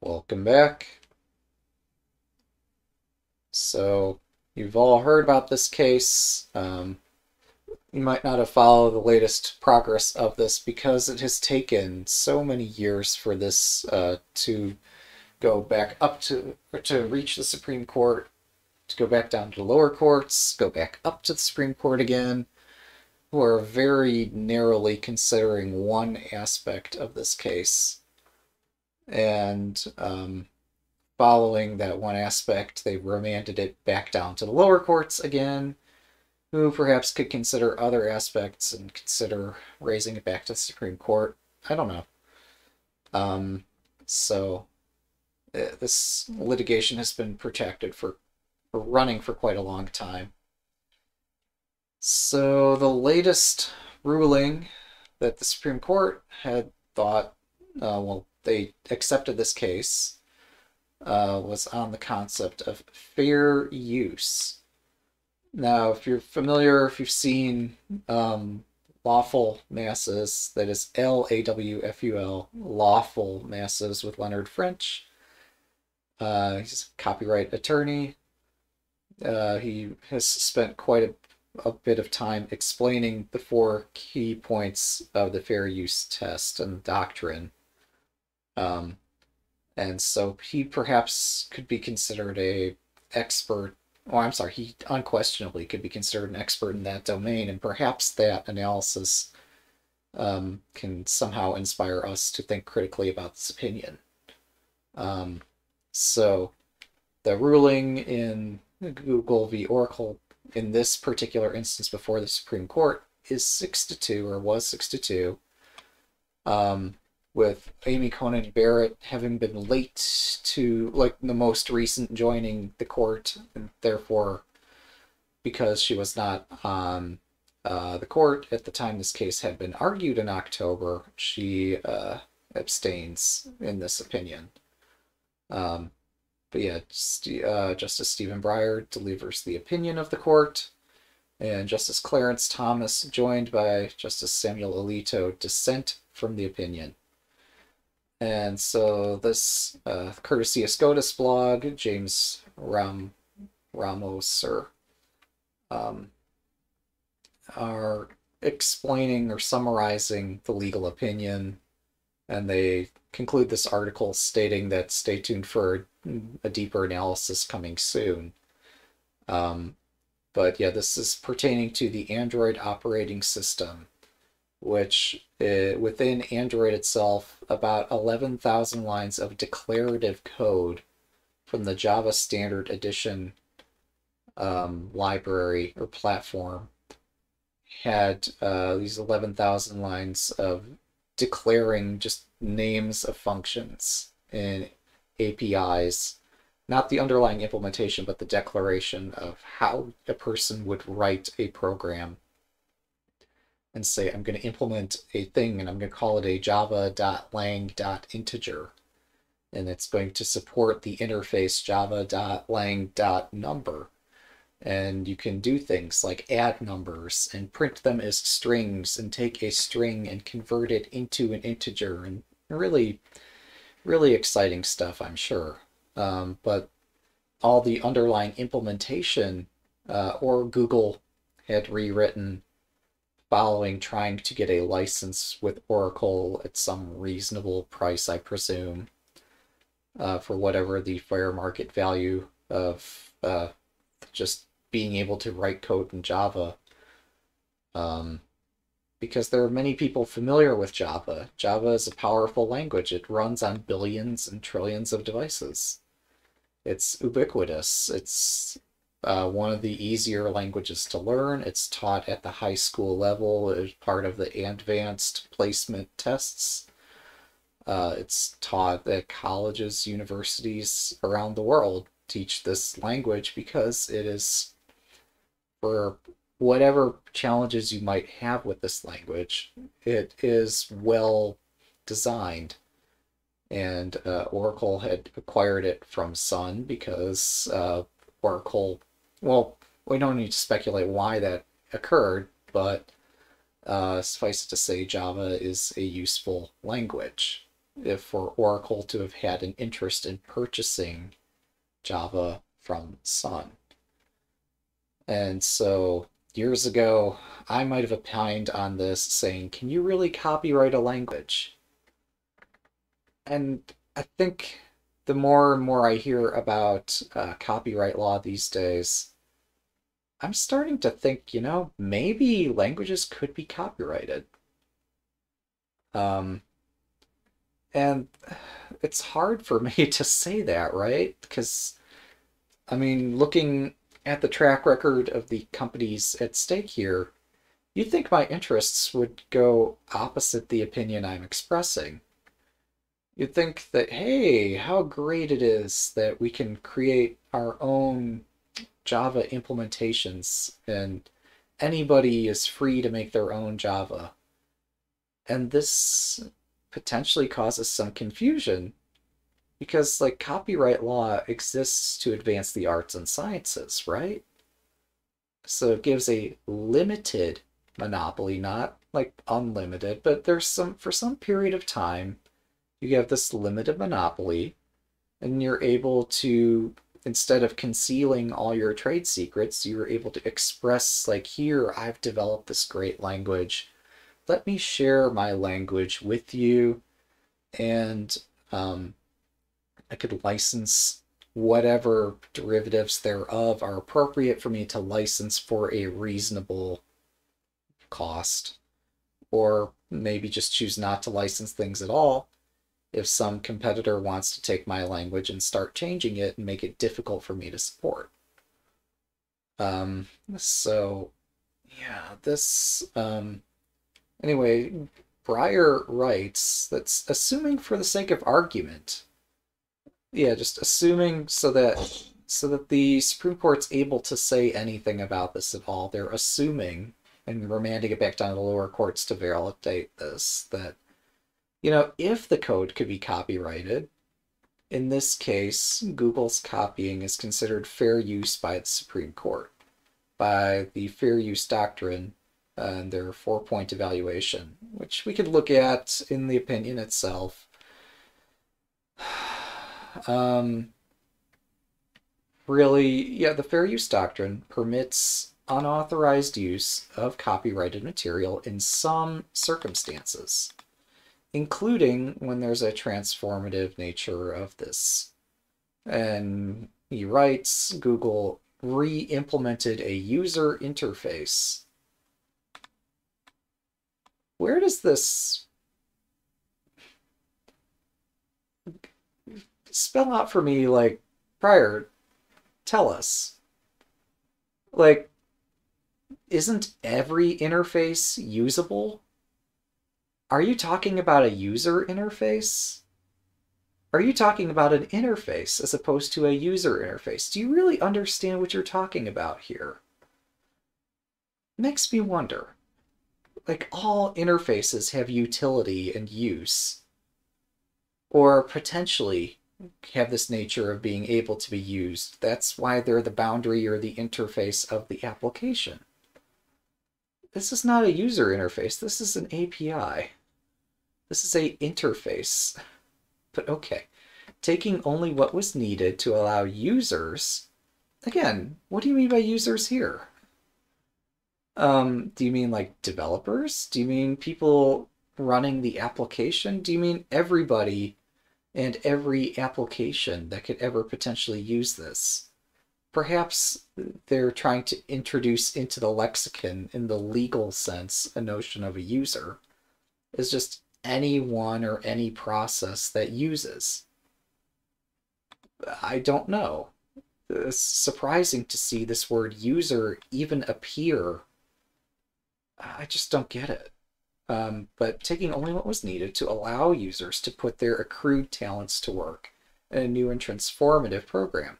Welcome back. So, you've all heard about this case. Um, you might not have followed the latest progress of this because it has taken so many years for this uh, to go back up to to reach the Supreme Court, to go back down to the lower courts, go back up to the Supreme Court again, who are very narrowly considering one aspect of this case. And um, following that one aspect, they remanded it back down to the lower courts again, who perhaps could consider other aspects and consider raising it back to the Supreme Court. I don't know. Um, so uh, this litigation has been protected for, for running for quite a long time. So the latest ruling that the Supreme Court had thought, uh, well, they accepted this case, uh, was on the concept of fair use. Now, if you're familiar, if you've seen um, Lawful Masses, that is L A W F U L, Lawful Masses with Leonard French. Uh, he's a copyright attorney. Uh, he has spent quite a a bit of time explaining the four key points of the fair use test and doctrine. Um, and so he perhaps could be considered a expert. Oh, I'm sorry. He unquestionably could be considered an expert in that domain, and perhaps that analysis um, can somehow inspire us to think critically about this opinion. Um, so, the ruling in Google v. Oracle in this particular instance before the Supreme Court is six to two or was six to two. Um, with Amy Coney Barrett having been late to like the most recent joining the court, and therefore, because she was not on uh, the court at the time this case had been argued in October, she uh, abstains in this opinion. Um, but yeah, uh, Justice Stephen Breyer delivers the opinion of the court, and Justice Clarence Thomas, joined by Justice Samuel Alito, dissent from the opinion. And so this uh, courtesy of SCOTUS blog, James Ram Ramos or um, are explaining or summarizing the legal opinion, and they conclude this article stating that stay tuned for a deeper analysis coming soon. Um, but yeah, this is pertaining to the Android operating system, which uh, within Android itself, about 11,000 lines of declarative code from the Java Standard Edition um, library or platform had uh, these 11,000 lines of declaring just names of functions and APIs, not the underlying implementation, but the declaration of how a person would write a program and say, I'm going to implement a thing and I'm going to call it a java.lang.integer. And it's going to support the interface java.lang.number. And you can do things like add numbers and print them as strings and take a string and convert it into an integer and really really exciting stuff, I'm sure. Um, but all the underlying implementation uh, or Google had rewritten following trying to get a license with Oracle at some reasonable price, I presume, uh, for whatever the fair market value of uh, just being able to write code in Java. Um, because there are many people familiar with Java. Java is a powerful language. It runs on billions and trillions of devices. It's ubiquitous. It's uh, one of the easier languages to learn. It's taught at the high school level as part of the advanced placement tests. Uh, it's taught at colleges, universities around the world teach this language because it is for whatever challenges you might have with this language, it is well designed. And uh, Oracle had acquired it from Sun because uh, Oracle, well, we don't need to speculate why that occurred, but uh, suffice it to say, Java is a useful language. if for Oracle to have had an interest in purchasing Java from Sun. And so years ago, I might have opined on this saying, can you really copyright a language? And I think the more and more I hear about uh, copyright law these days, I'm starting to think, you know, maybe languages could be copyrighted. Um, and it's hard for me to say that, right? Because, I mean, looking at the track record of the companies at stake here, you'd think my interests would go opposite the opinion I'm expressing. You'd think that, hey, how great it is that we can create our own Java implementations and anybody is free to make their own Java. And this potentially causes some confusion because like copyright law exists to advance the arts and sciences, right? So it gives a limited monopoly, not like unlimited, but there's some for some period of time you have this limited monopoly and you're able to instead of concealing all your trade secrets, you're able to express like here I've developed this great language. Let me share my language with you and um, I could license whatever derivatives thereof are appropriate for me to license for a reasonable cost. Or maybe just choose not to license things at all if some competitor wants to take my language and start changing it and make it difficult for me to support. Um, so, yeah, this, um, anyway, Breyer writes that's assuming for the sake of argument yeah, just assuming so that so that the Supreme Court's able to say anything about this at all. They're assuming and remanding it back down to the lower courts to validate this that you know if the code could be copyrighted in this case google's copying is considered fair use by the supreme court by the fair use doctrine and their four point evaluation which we could look at in the opinion itself. Um, really, yeah, the fair use doctrine permits unauthorized use of copyrighted material in some circumstances, including when there's a transformative nature of this. And he writes Google re implemented a user interface. Where does this spell out for me, like, Breyer, tell us. Like, isn't every interface usable? Are you talking about a user interface? Are you talking about an interface as opposed to a user interface? Do you really understand what you're talking about here? Makes me wonder. Like, all interfaces have utility and use. Or potentially have this nature of being able to be used. That's why they're the boundary or the interface of the application. This is not a user interface. This is an API. This is a interface. But okay, taking only what was needed to allow users... Again, what do you mean by users here? Um, do you mean like developers? Do you mean people running the application? Do you mean everybody and every application that could ever potentially use this. Perhaps they're trying to introduce into the lexicon, in the legal sense, a notion of a user is just anyone or any process that uses. I don't know. It's surprising to see this word user even appear. I just don't get it um, but taking only what was needed to allow users to put their accrued talents to work in a new and transformative program.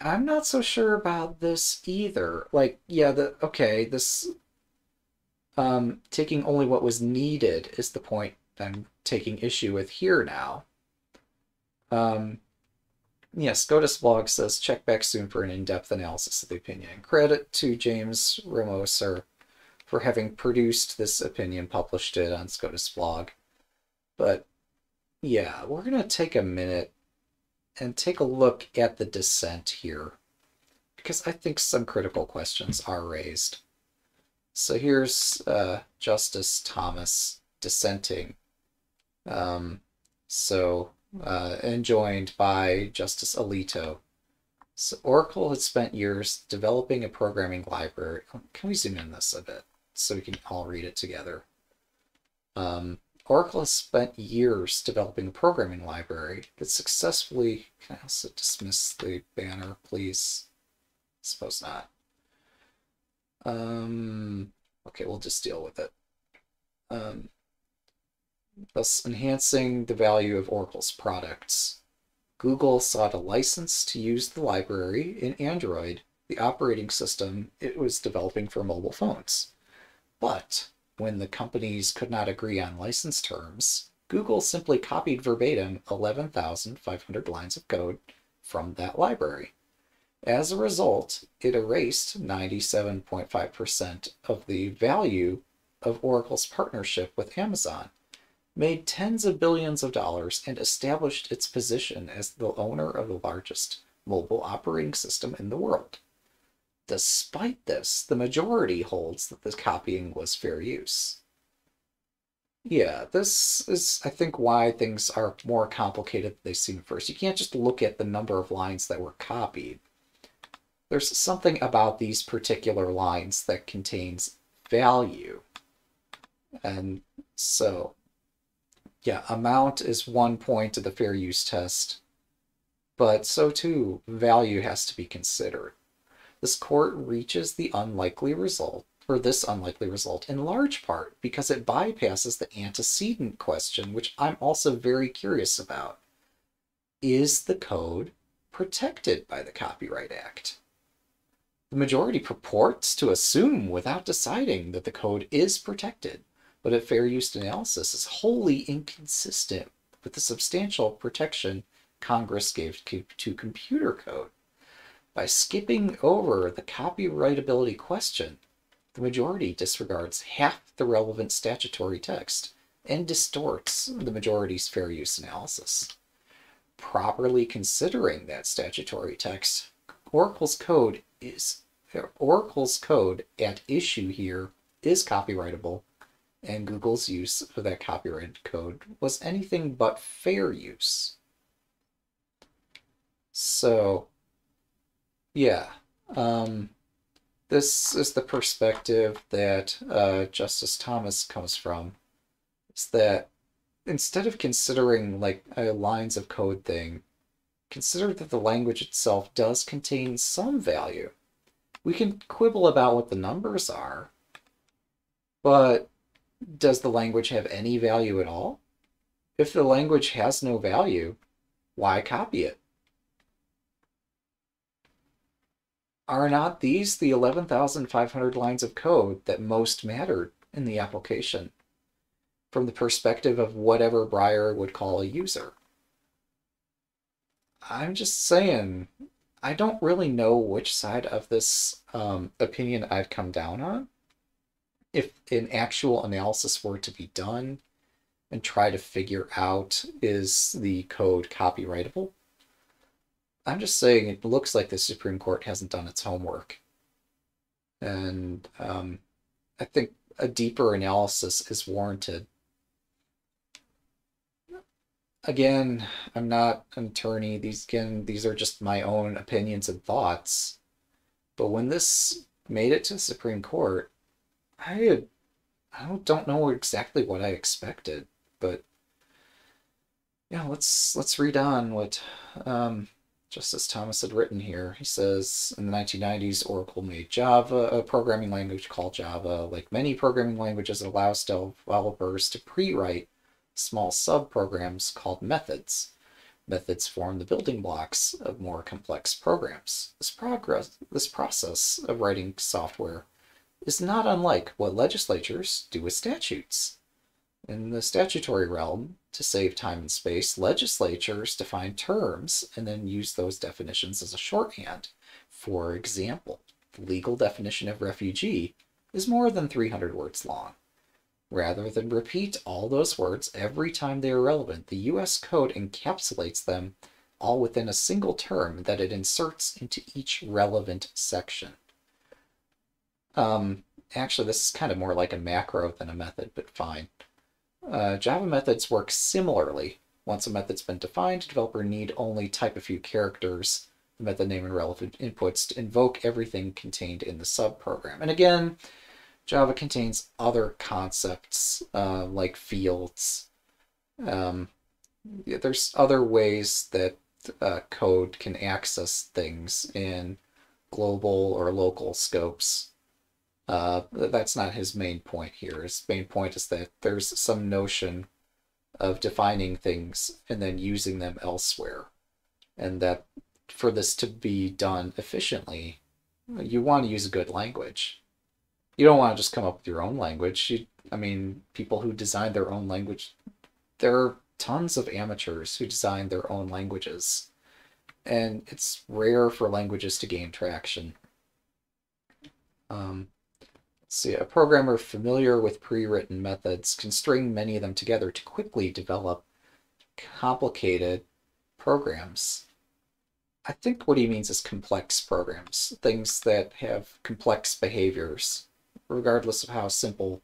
I'm not so sure about this either. Like, yeah, the okay, this um, taking only what was needed is the point I'm taking issue with here now. Um, yes, SCOTUS blog says check back soon for an in-depth analysis of the opinion. Credit to James Romoser for having produced this opinion, published it on SCOTUS blog. But yeah, we're going to take a minute and take a look at the dissent here because I think some critical questions are raised. So here's uh, Justice Thomas dissenting. Um, so, uh, and joined by Justice Alito. So Oracle has spent years developing a programming library. Can we zoom in this a bit so we can all read it together? Um, Oracle has spent years developing a programming library that successfully. Can I also dismiss the banner, please? I Suppose not. Um, okay, we'll just deal with it. Um, thus enhancing the value of Oracle's products. Google sought a license to use the library in Android, the operating system it was developing for mobile phones. But when the companies could not agree on license terms, Google simply copied verbatim 11,500 lines of code from that library. As a result, it erased 97.5% of the value of Oracle's partnership with Amazon, made tens of billions of dollars, and established its position as the owner of the largest mobile operating system in the world. Despite this, the majority holds that this copying was fair use. Yeah, this is, I think, why things are more complicated than they seem at first. You can't just look at the number of lines that were copied. There's something about these particular lines that contains value. And so, yeah, amount is one point of the fair use test, but so too, value has to be considered this court reaches the unlikely result, or this unlikely result, in large part because it bypasses the antecedent question, which I'm also very curious about. Is the code protected by the Copyright Act? The majority purports to assume without deciding that the code is protected, but a fair use analysis is wholly inconsistent with the substantial protection Congress gave to computer code. By skipping over the copyrightability question, the majority disregards half the relevant statutory text and distorts the majority's fair use analysis. Properly considering that statutory text, Oracle's code is Oracle's code at issue here is copyrightable, and Google's use of that copyrighted code was anything but fair use. So yeah. Um, this is the perspective that uh, Justice Thomas comes from. Is that instead of considering like a lines of code thing, consider that the language itself does contain some value. We can quibble about what the numbers are, but does the language have any value at all? If the language has no value, why copy it? Are not these the 11,500 lines of code that most mattered in the application from the perspective of whatever Breyer would call a user? I'm just saying, I don't really know which side of this um, opinion I'd come down on. If an actual analysis were to be done and try to figure out is the code copyrightable, I'm just saying it looks like the Supreme Court hasn't done its homework. And um, I think a deeper analysis is warranted. Again, I'm not an attorney. These again, these are just my own opinions and thoughts. But when this made it to the Supreme Court, I I don't know exactly what I expected, but yeah, let's let's read on what um, Justice Thomas had written here. He says in the 1990s, Oracle made Java, a programming language called Java. Like many programming languages, it allows developers to pre-write small subprograms called methods. Methods form the building blocks of more complex programs. This progress, this process of writing software is not unlike what legislatures do with statutes. In the statutory realm, to save time and space, legislatures define terms and then use those definitions as a shorthand. For example, the legal definition of refugee is more than 300 words long. Rather than repeat all those words every time they are relevant, the US Code encapsulates them all within a single term that it inserts into each relevant section. Um, actually, this is kind of more like a macro than a method, but fine. Uh, Java methods work similarly. Once a method's been defined, a developer need only type a few characters, the method name and relevant inputs to invoke everything contained in the subprogram. And again, Java contains other concepts uh, like fields. Um, there's other ways that uh, code can access things in global or local scopes. Uh, that's not his main point here. His main point is that there's some notion of defining things and then using them elsewhere. And that for this to be done efficiently, you want to use a good language you don't want to just come up with your own language. You, I mean, people who design their own language, there are tons of amateurs who design their own languages. And it's rare for languages to gain traction. Um, see, a programmer familiar with pre-written methods can string many of them together to quickly develop complicated programs. I think what he means is complex programs, things that have complex behaviors regardless of how simple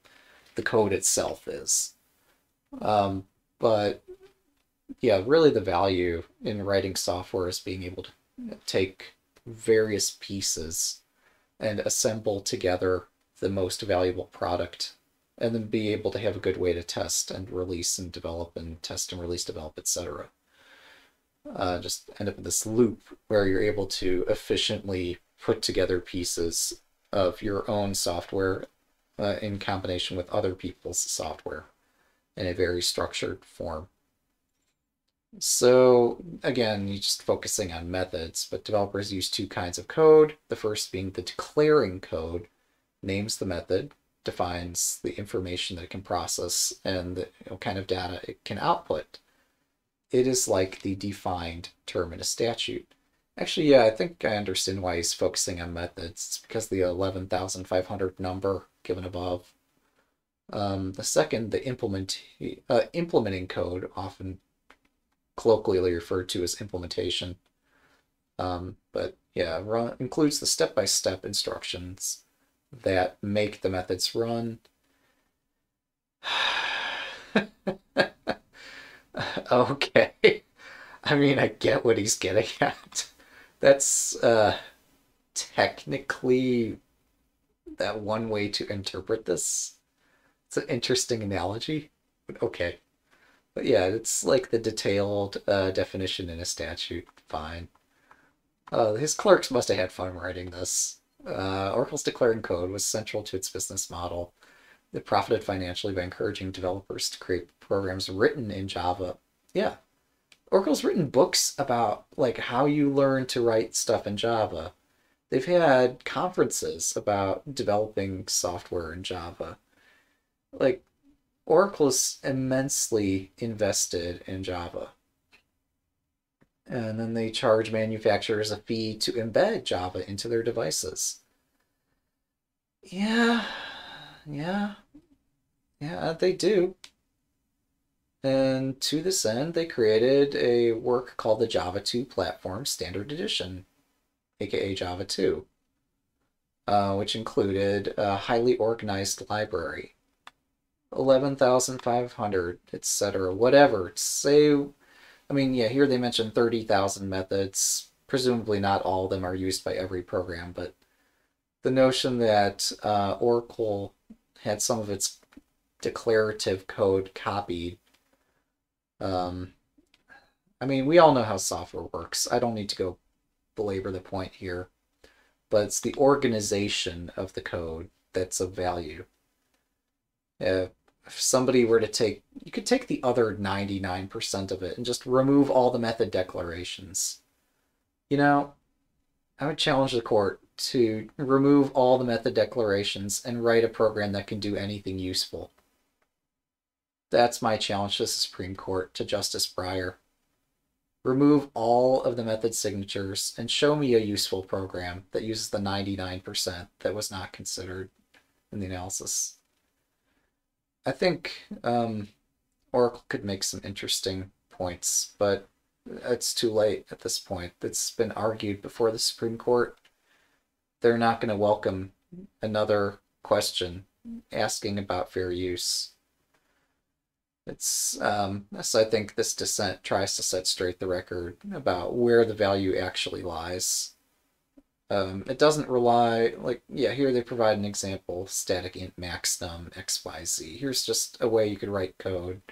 the code itself is. Um, but yeah, really the value in writing software is being able to take various pieces and assemble together the most valuable product and then be able to have a good way to test and release and develop and test and release, develop, etc. Uh, just end up in this loop where you're able to efficiently put together pieces of your own software uh, in combination with other people's software in a very structured form. So again, you're just focusing on methods, but developers use two kinds of code. The first being the declaring code, names the method, defines the information that it can process and the you know, kind of data it can output. It is like the defined term in a statute. Actually, yeah, I think I understand why he's focusing on methods. It's because the 11,500 number given above. Um, the second, the implement, uh, implementing code, often colloquially referred to as implementation. Um, but yeah, run, includes the step-by-step -step instructions that make the methods run. okay. I mean, I get what he's getting at that's uh, technically that one way to interpret this. It's an interesting analogy, but okay. But yeah, it's like the detailed uh, definition in a statute. Fine. Uh, his clerks must have had fun writing this. Uh, Oracle's declaring code was central to its business model. It profited financially by encouraging developers to create programs written in Java. Yeah, Oracle's written books about like how you learn to write stuff in Java. They've had conferences about developing software in Java. Like Oracle is immensely invested in Java. And then they charge manufacturers a fee to embed Java into their devices. Yeah, yeah, yeah, they do. And to this end, they created a work called the Java 2 Platform Standard Edition, aka Java 2, uh, which included a highly organized library, 11,500, etc., whatever. Say, I mean, yeah, here they mentioned 30,000 methods. Presumably not all of them are used by every program, but the notion that uh, Oracle had some of its declarative code copied um, I mean, we all know how software works. I don't need to go belabor the point here, but it's the organization of the code that's of value. If somebody were to take, you could take the other 99% of it and just remove all the method declarations. You know, I would challenge the court to remove all the method declarations and write a program that can do anything useful. That's my challenge to the Supreme Court, to Justice Breyer. Remove all of the method signatures and show me a useful program that uses the 99% that was not considered in the analysis. I think um, Oracle could make some interesting points, but it's too late at this point. It's been argued before the Supreme Court. They're not going to welcome another question asking about fair use. It's um, so I think this dissent tries to set straight the record about where the value actually lies. Um, it doesn't rely like yeah here they provide an example static int max num xyz. Here's just a way you could write code.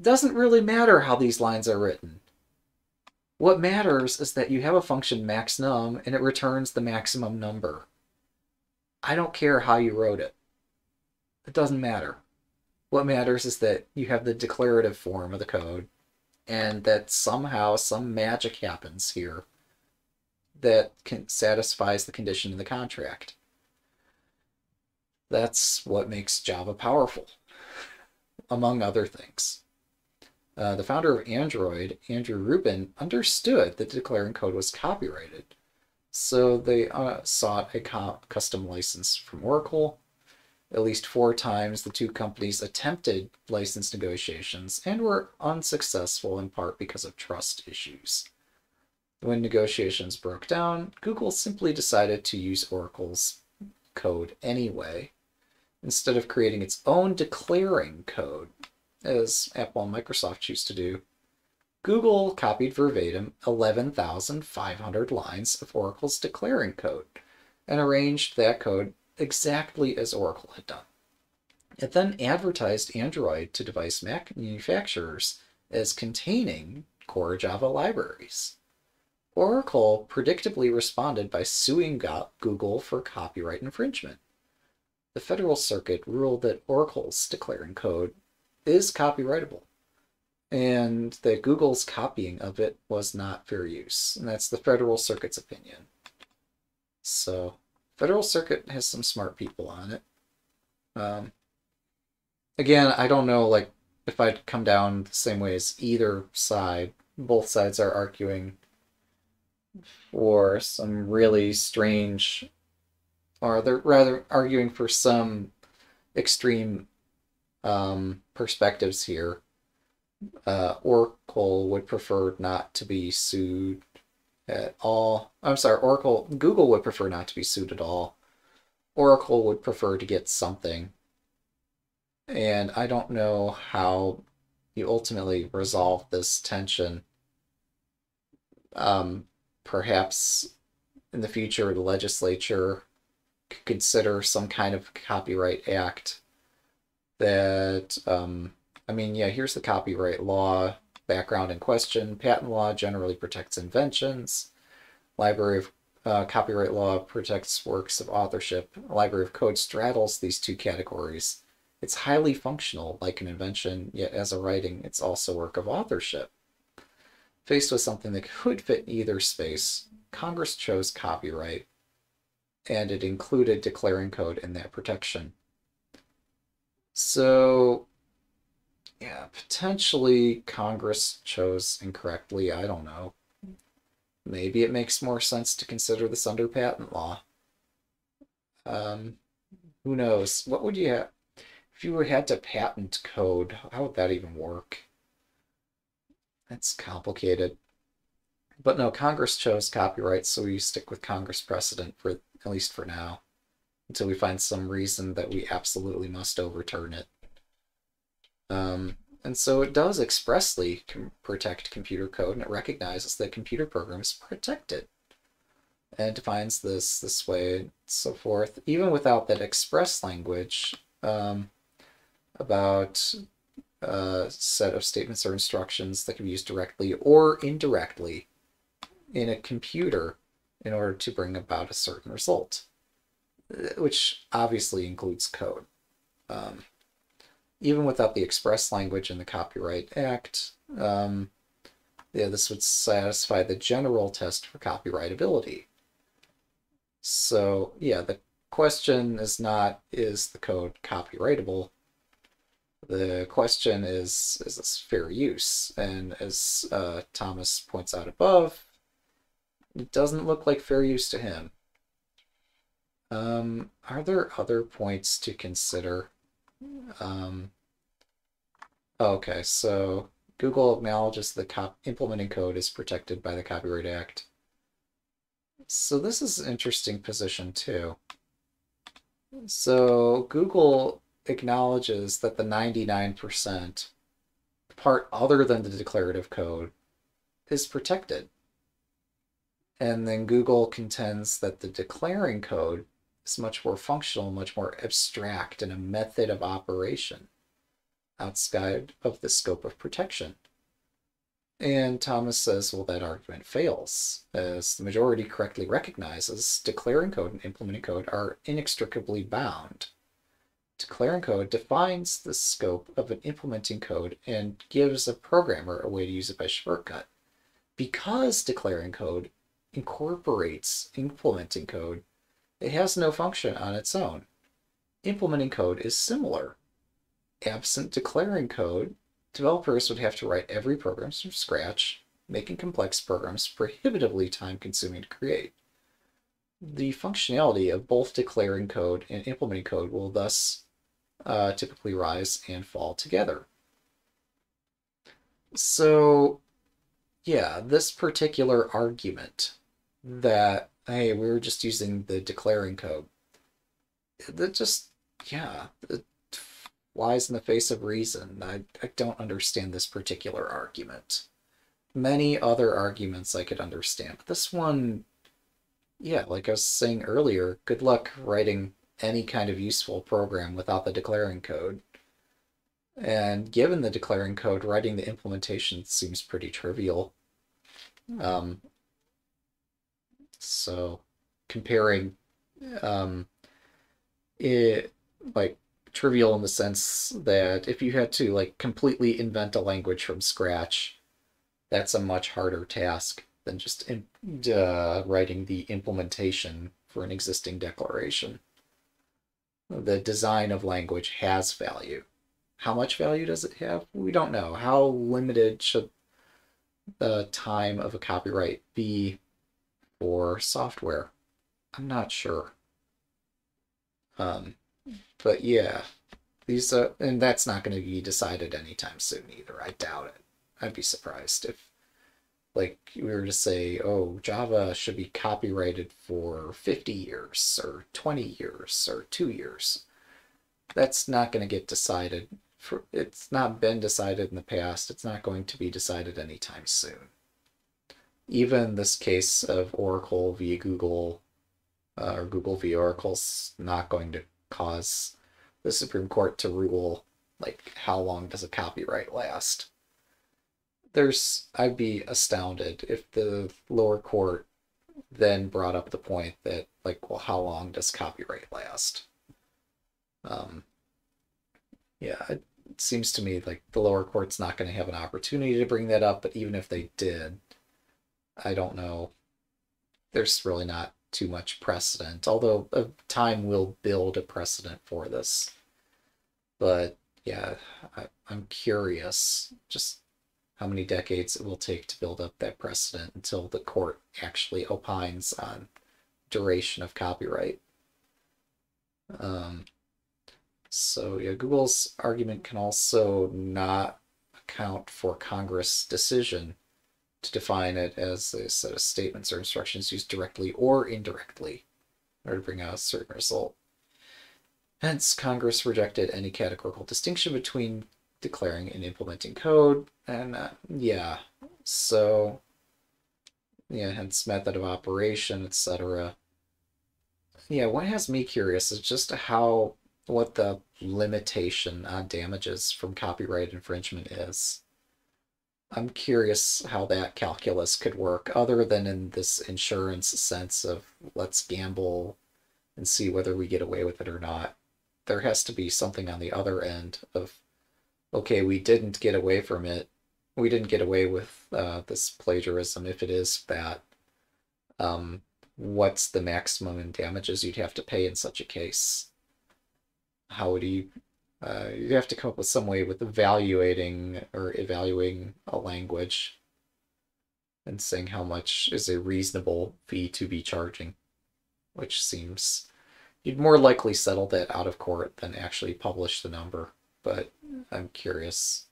Doesn't really matter how these lines are written. What matters is that you have a function max num and it returns the maximum number. I don't care how you wrote it. It doesn't matter. What matters is that you have the declarative form of the code and that somehow some magic happens here that can, satisfies the condition in the contract. That's what makes Java powerful, among other things. Uh, the founder of Android, Andrew Rubin, understood that declaring code was copyrighted. So they uh, sought a custom license from Oracle at least four times, the two companies attempted license negotiations and were unsuccessful in part because of trust issues. When negotiations broke down, Google simply decided to use Oracle's code anyway, instead of creating its own declaring code, as Apple and Microsoft choose to do. Google copied verbatim 11,500 lines of Oracle's declaring code and arranged that code exactly as Oracle had done. It then advertised Android to device manufacturers as containing core Java libraries. Oracle predictably responded by suing Google for copyright infringement. The Federal Circuit ruled that Oracle's declaring code is copyrightable and that Google's copying of it was not fair use. And that's the Federal Circuit's opinion. So Federal Circuit has some smart people on it. Um, again, I don't know like if I'd come down the same way as either side. Both sides are arguing for some really strange, or they're rather arguing for some extreme um, perspectives here. Uh, Oracle would prefer not to be sued at all. I'm sorry, Oracle, Google would prefer not to be sued at all. Oracle would prefer to get something. And I don't know how you ultimately resolve this tension. Um, perhaps in the future, the legislature could consider some kind of copyright act that, um, I mean, yeah, here's the copyright law background in question. Patent law generally protects inventions. Library of uh, copyright law protects works of authorship. Library of code straddles these two categories. It's highly functional, like an invention, yet as a writing, it's also work of authorship. Faced with something that could fit either space, Congress chose copyright, and it included declaring code in that protection. So yeah, potentially Congress chose incorrectly. I don't know. Maybe it makes more sense to consider this under patent law. Um, who knows? What would you have if you had to patent code? How would that even work? That's complicated. But no, Congress chose copyright, so we stick with Congress precedent for at least for now, until we find some reason that we absolutely must overturn it. Um, and so it does expressly protect computer code, and it recognizes that computer programs protect it. And it defines this this way and so forth, even without that express language um, about a uh, set of statements or instructions that can be used directly or indirectly in a computer in order to bring about a certain result, uh, which obviously includes code. Um, even without the express language in the Copyright Act, um, yeah, this would satisfy the general test for copyrightability. So, yeah, the question is not, is the code copyrightable? The question is, is this fair use? And as uh, Thomas points out above, it doesn't look like fair use to him. Um, are there other points to consider? Um, okay, so Google acknowledges the cop implementing code is protected by the Copyright Act. So this is an interesting position too. So Google acknowledges that the 99% part other than the declarative code is protected. And then Google contends that the declaring code is much more functional, much more abstract, and a method of operation outside of the scope of protection. And Thomas says, well, that argument fails, as the majority correctly recognizes declaring code and implementing code are inextricably bound. Declaring code defines the scope of an implementing code and gives a programmer a way to use it by shortcut. Because declaring code incorporates implementing code, it has no function on its own. Implementing code is similar. Absent declaring code, developers would have to write every program from scratch, making complex programs prohibitively time consuming to create. The functionality of both declaring code and implementing code will thus uh, typically rise and fall together. So, yeah, this particular argument that, hey, we were just using the declaring code, that just, yeah, it lies in the face of reason. I, I don't understand this particular argument. Many other arguments I could understand, but this one, yeah, like I was saying earlier, good luck writing any kind of useful program without the declaring code. And given the declaring code, writing the implementation seems pretty trivial. Um, so comparing um, it like trivial in the sense that if you had to like completely invent a language from scratch, that's a much harder task than just uh, writing the implementation for an existing declaration. The design of language has value. How much value does it have? We don't know. How limited should the time of a copyright be for software? I'm not sure. Um, but yeah, these uh, and that's not going to be decided anytime soon either. I doubt it. I'd be surprised if, like, we were to say, oh, Java should be copyrighted for 50 years or 20 years or two years. That's not going to get decided. For, it's not been decided in the past. It's not going to be decided anytime soon. Even this case of Oracle via Google uh, or Google via Oracle's not going to cause the Supreme Court to rule like how long does a copyright last. There's I'd be astounded if the lower court then brought up the point that like well how long does copyright last? Um yeah, it seems to me like the lower court's not going to have an opportunity to bring that up, but even if they did, I don't know. There's really not too much precedent, although time will build a precedent for this. But yeah, I, I'm curious just how many decades it will take to build up that precedent until the court actually opines on duration of copyright. Um, so yeah, Google's argument can also not account for Congress' decision to define it as a set of statements or instructions used directly or indirectly in order to bring out a certain result. Hence, Congress rejected any categorical distinction between declaring and implementing code, and uh, yeah, so yeah, hence method of operation, etc. Yeah, what has me curious is just how what the limitation on damages from copyright infringement is. I'm curious how that calculus could work, other than in this insurance sense of let's gamble and see whether we get away with it or not. There has to be something on the other end of, okay, we didn't get away from it. We didn't get away with uh, this plagiarism if it is that. Um, what's the maximum in damages you'd have to pay in such a case? How would you uh, you have to come up with some way with evaluating or evaluating a language and saying how much is a reasonable fee to be charging, which seems you'd more likely settle that out of court than actually publish the number, but I'm curious.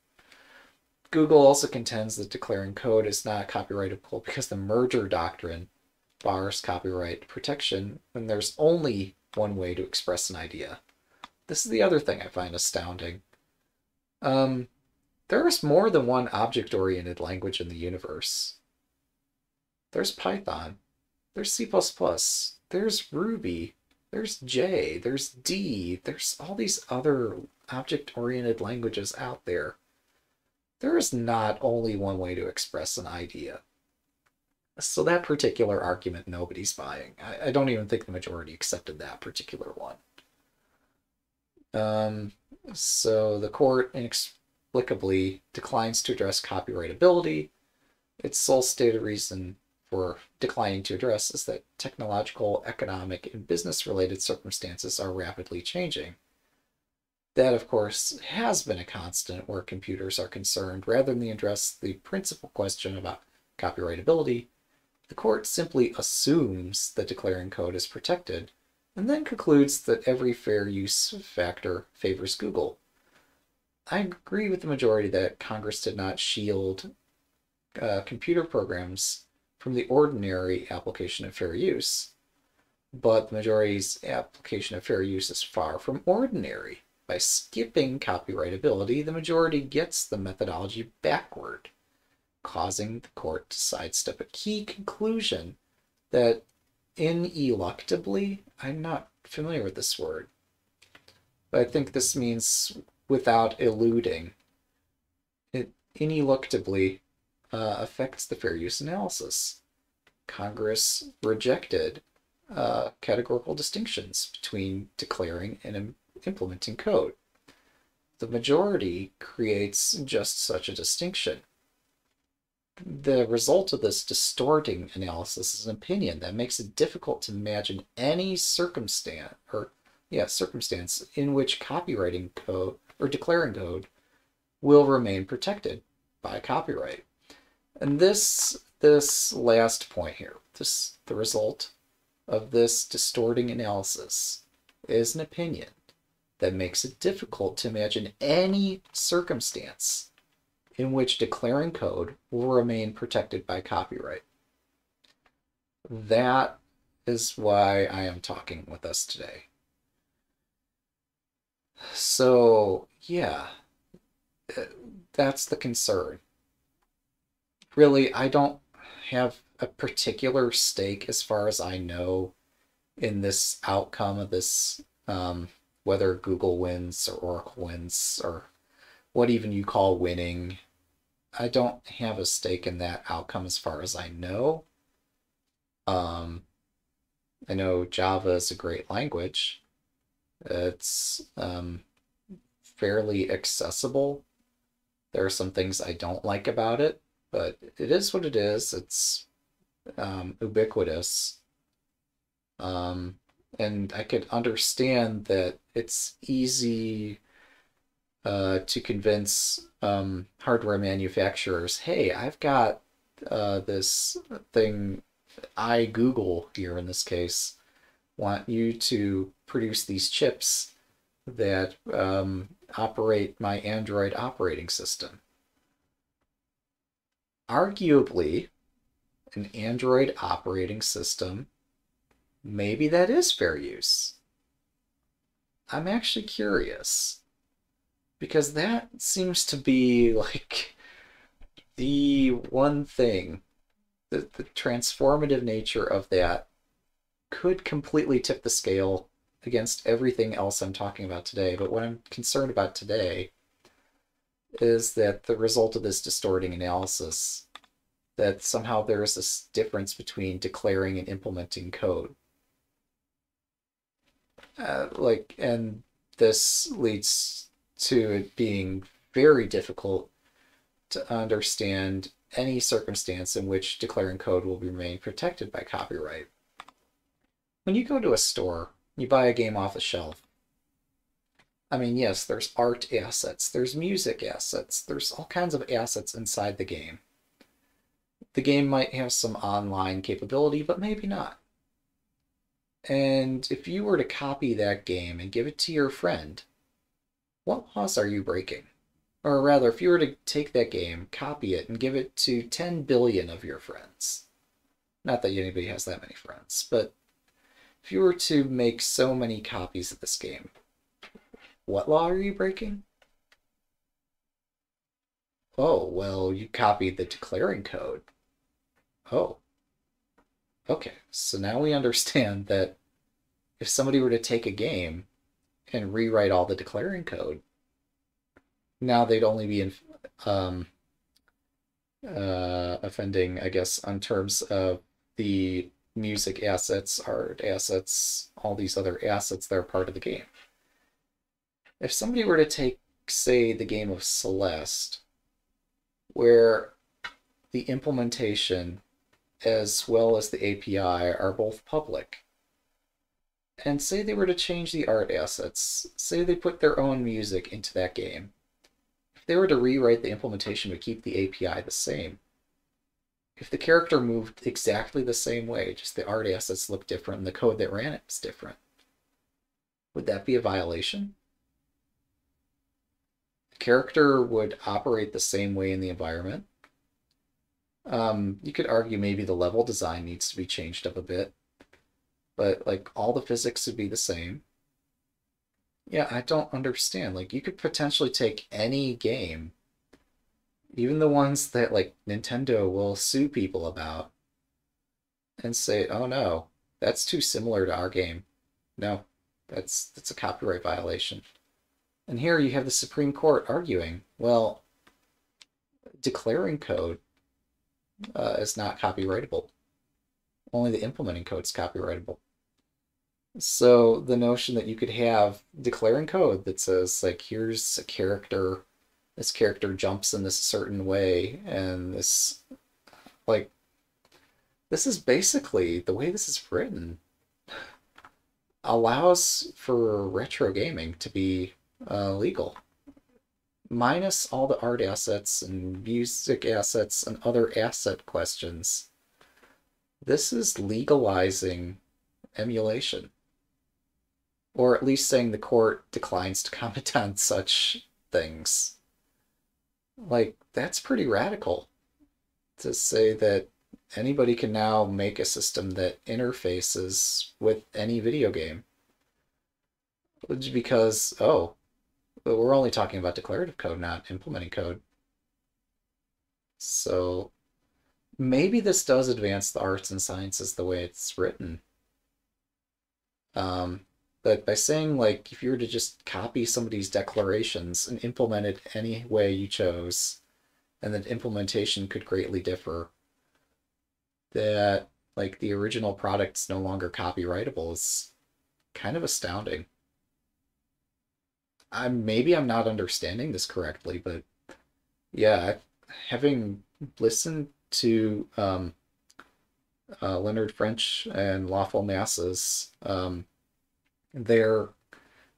Google also contends that declaring code is not copyrightable because the merger doctrine bars copyright protection when there's only one way to express an idea. This is the other thing I find astounding. Um, there is more than one object-oriented language in the universe. There's Python, there's C++, there's Ruby, there's J, there's D, there's all these other object-oriented languages out there. There is not only one way to express an idea. So that particular argument nobody's buying. I, I don't even think the majority accepted that particular one. Um, so the court inexplicably declines to address copyrightability. Its sole stated reason for declining to address is that technological, economic, and business related circumstances are rapidly changing. That, of course, has been a constant where computers are concerned. Rather than address the principal question about copyrightability, the court simply assumes that declaring code is protected and then concludes that every fair use factor favors Google. I agree with the majority that Congress did not shield uh, computer programs from the ordinary application of fair use, but the majority's application of fair use is far from ordinary. By skipping copyrightability, the majority gets the methodology backward, causing the court to sidestep a key conclusion that ineluctably, I'm not familiar with this word, but I think this means without eluding. It ineluctably uh, affects the fair use analysis. Congress rejected uh, categorical distinctions between declaring and implementing code. The majority creates just such a distinction the result of this distorting analysis is an opinion that makes it difficult to imagine any circumstance or yeah circumstance in which copywriting code or declaring code will remain protected by copyright. And this this last point here this the result of this distorting analysis is an opinion that makes it difficult to imagine any circumstance in which declaring code will remain protected by copyright. That is why I am talking with us today. So, yeah, that's the concern. Really, I don't have a particular stake as far as I know in this outcome of this, um, whether Google wins or Oracle wins or what even you call winning. I don't have a stake in that outcome as far as I know. Um, I know Java is a great language. It's um, fairly accessible. There are some things I don't like about it, but it is what it is. It's um, ubiquitous. Um, and I could understand that it's easy uh, to convince um, hardware manufacturers, hey, I've got uh, this thing, I Google here in this case, want you to produce these chips that um, operate my Android operating system. Arguably, an Android operating system, maybe that is fair use. I'm actually curious because that seems to be like the one thing that the transformative nature of that could completely tip the scale against everything else I'm talking about today. But what I'm concerned about today is that the result of this distorting analysis, that somehow there is this difference between declaring and implementing code. Uh, like, and this leads to it being very difficult to understand any circumstance in which declaring code will remain protected by copyright. When you go to a store, you buy a game off the shelf. I mean, yes, there's art assets, there's music assets, there's all kinds of assets inside the game. The game might have some online capability, but maybe not. And if you were to copy that game and give it to your friend, what laws are you breaking? Or rather, if you were to take that game, copy it, and give it to 10 billion of your friends, not that anybody has that many friends, but if you were to make so many copies of this game, what law are you breaking? Oh, well, you copied the declaring code. Oh. Okay, so now we understand that if somebody were to take a game and rewrite all the declaring code, now they'd only be in, um, uh, offending, I guess, on terms of the music assets, art assets, all these other assets that are part of the game. If somebody were to take, say, the game of Celeste, where the implementation as well as the API are both public, and say they were to change the art assets, say they put their own music into that game, if they were to rewrite the implementation to keep the API the same, if the character moved exactly the same way, just the art assets look different and the code that ran it was different, would that be a violation? The character would operate the same way in the environment. Um, you could argue maybe the level design needs to be changed up a bit but like all the physics would be the same. Yeah, I don't understand. Like you could potentially take any game, even the ones that like Nintendo will sue people about, and say, "Oh no, that's too similar to our game." No, that's that's a copyright violation. And here you have the Supreme Court arguing, well, declaring code uh, is not copyrightable. Only the implementing code is copyrightable. So the notion that you could have declaring code that says like here's a character, this character jumps in this certain way, and this like this is basically the way this is written allows for retro gaming to be uh, legal. Minus all the art assets and music assets and other asset questions. This is legalizing emulation or at least saying the court declines to comment on such things. Like, that's pretty radical to say that anybody can now make a system that interfaces with any video game. Because, oh, we're only talking about declarative code, not implementing code. So maybe this does advance the arts and sciences the way it's written. Um, but by saying like if you were to just copy somebody's declarations and implement it any way you chose, and that implementation could greatly differ, that like the original product's no longer copyrightable is kind of astounding. I'm maybe I'm not understanding this correctly, but yeah, having listened to um, uh, Leonard French and Lawful Masses, um, their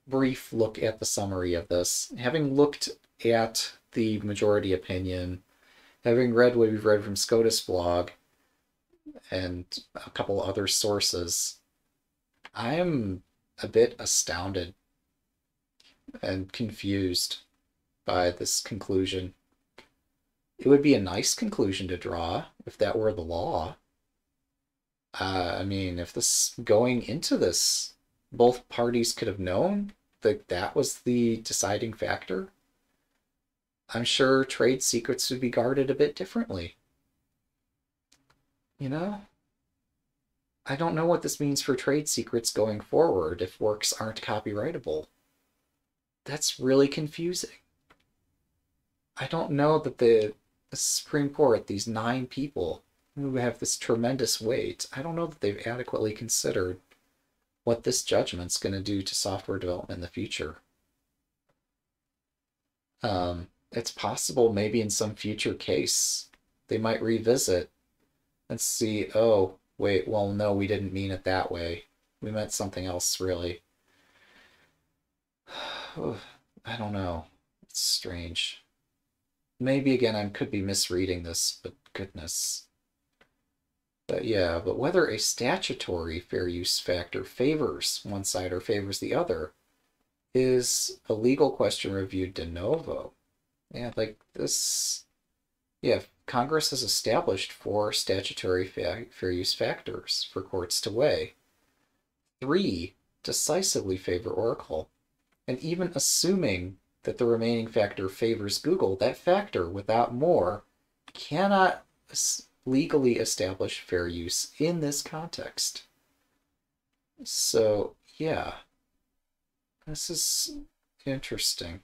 brief look at the summary of this. Having looked at the majority opinion, having read what we've read from SCOTUS blog and a couple other sources, I am a bit astounded and confused by this conclusion. It would be a nice conclusion to draw if that were the law. Uh, I mean, if this going into this both parties could have known that that was the deciding factor, I'm sure trade secrets would be guarded a bit differently. You know? I don't know what this means for trade secrets going forward if works aren't copyrightable. That's really confusing. I don't know that the, the Supreme Court, these nine people who have this tremendous weight, I don't know that they've adequately considered what this judgment's going to do to software development in the future. Um, it's possible maybe in some future case they might revisit and see, oh, wait, well, no, we didn't mean it that way. We meant something else, really. I don't know. It's strange. Maybe again, I could be misreading this, but goodness. But yeah, but whether a statutory fair use factor favors one side or favors the other is a legal question reviewed de novo. Yeah, like this. Yeah, Congress has established four statutory fa- fair use factors for courts to weigh. Three decisively favor Oracle. And even assuming that the remaining factor favors Google, that factor, without more, cannot legally establish fair use in this context. So, yeah, this is interesting.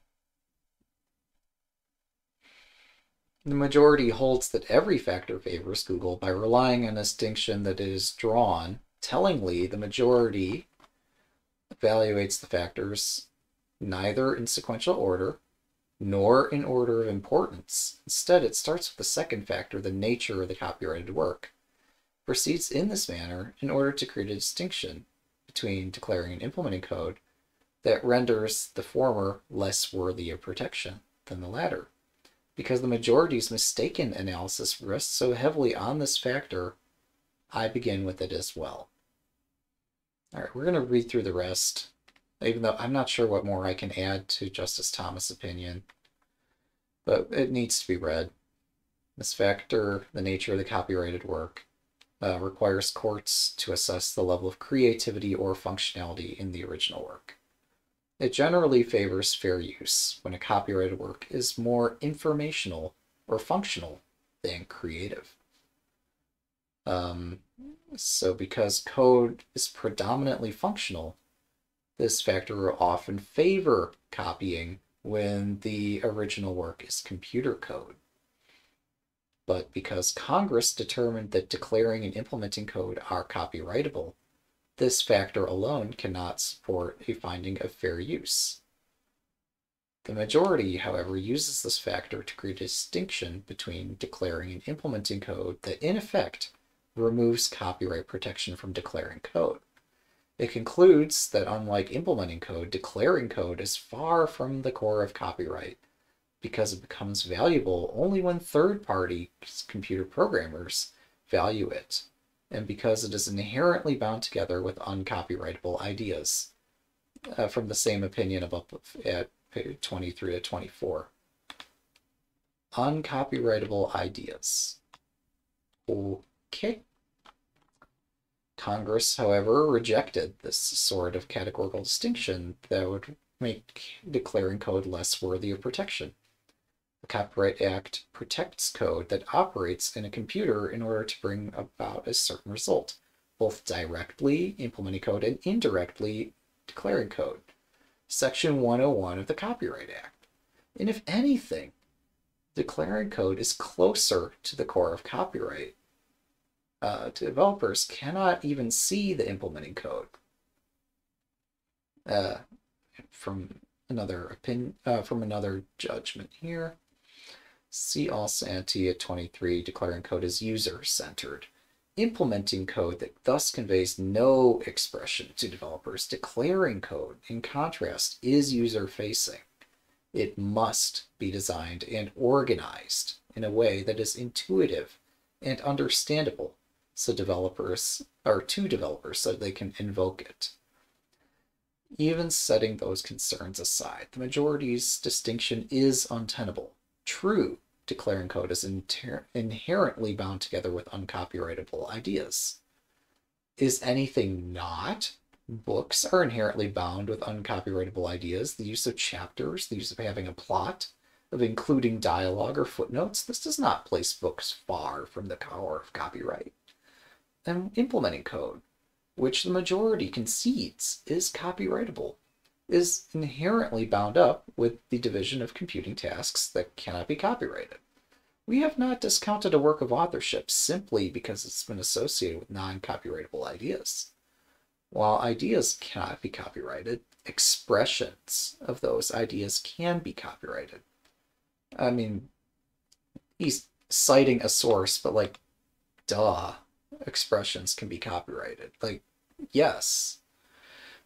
The majority holds that every factor favors Google by relying on a distinction that is drawn. Tellingly, the majority evaluates the factors neither in sequential order nor in order of importance. Instead, it starts with the second factor, the nature of the copyrighted work. Proceeds in this manner in order to create a distinction between declaring and implementing code that renders the former less worthy of protection than the latter. Because the majority's mistaken analysis rests so heavily on this factor, I begin with it as well. All right, we're going to read through the rest, even though I'm not sure what more I can add to Justice Thomas' opinion, but it needs to be read. This factor, the nature of the copyrighted work, uh, requires courts to assess the level of creativity or functionality in the original work. It generally favors fair use when a copyrighted work is more informational or functional than creative. Um, so because code is predominantly functional, this factor will often favor copying when the original work is computer code. But because Congress determined that declaring and implementing code are copyrightable, this factor alone cannot support a finding of fair use. The majority, however, uses this factor to create a distinction between declaring and implementing code that, in effect, removes copyright protection from declaring code. It concludes that unlike implementing code, declaring code is far from the core of copyright because it becomes valuable only when third-party computer programmers value it and because it is inherently bound together with uncopyrightable ideas. Uh, from the same opinion up at 23 to 24. Uncopyrightable ideas. Okay. Congress, however, rejected this sort of categorical distinction that would make declaring code less worthy of protection. The Copyright Act protects code that operates in a computer in order to bring about a certain result, both directly implementing code and indirectly declaring code. Section 101 of the Copyright Act. And if anything, declaring code is closer to the core of copyright. Uh, developers cannot even see the implementing code. Uh, from another opinion, uh, from another judgment here. See also ante at 23, declaring code as user-centered. Implementing code that thus conveys no expression to developers. Declaring code, in contrast, is user-facing. It must be designed and organized in a way that is intuitive and understandable so developers or to developers so they can invoke it. Even setting those concerns aside, the majority's distinction is untenable true declaring code is inherently bound together with uncopyrightable ideas. Is anything not? Books are inherently bound with uncopyrightable ideas. The use of chapters, the use of having a plot, of including dialogue or footnotes, this does not place books far from the power of copyright. And implementing code, which the majority concedes is copyrightable, is inherently bound up with the division of computing tasks that cannot be copyrighted. We have not discounted a work of authorship simply because it's been associated with non-copyrightable ideas. While ideas cannot be copyrighted, expressions of those ideas can be copyrighted. I mean, he's citing a source, but like, duh, expressions can be copyrighted. Like, yes,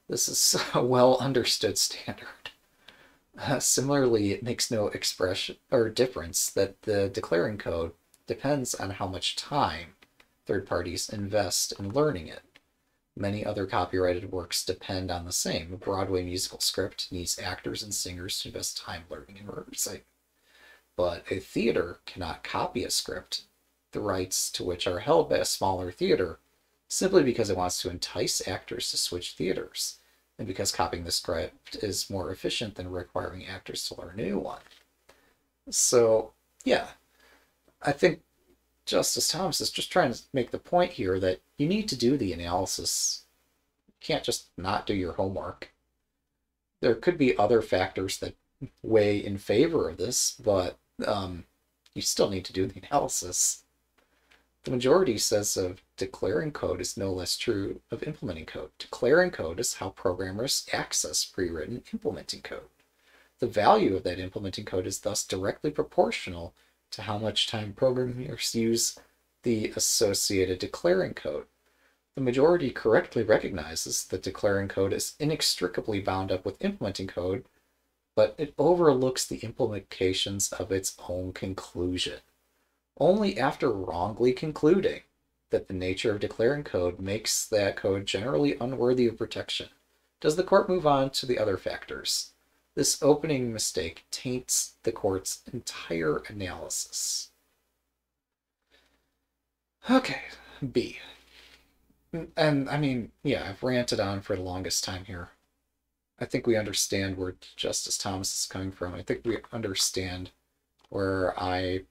this is a well understood standard. Uh, similarly, it makes no expression or difference that the declaring code depends on how much time third parties invest in learning it. Many other copyrighted works depend on the same. A Broadway musical script needs actors and singers to invest time learning and rehearsing. But a theater cannot copy a script, the rights to which are held by a smaller theater, simply because it wants to entice actors to switch theaters, and because copying the script is more efficient than requiring actors to learn a new one. So, yeah, I think Justice Thomas is just trying to make the point here that you need to do the analysis. You can't just not do your homework. There could be other factors that weigh in favor of this, but um, you still need to do the analysis. The majority says of declaring code is no less true of implementing code. Declaring code is how programmers access pre-written implementing code. The value of that implementing code is thus directly proportional to how much time programmers use the associated declaring code. The majority correctly recognizes that declaring code is inextricably bound up with implementing code, but it overlooks the implications of its own conclusion. Only after wrongly concluding that the nature of declaring code makes that code generally unworthy of protection does the court move on to the other factors. This opening mistake taints the court's entire analysis. Okay, B. And I mean, yeah, I've ranted on for the longest time here. I think we understand where Justice Thomas is coming from. I think we understand where I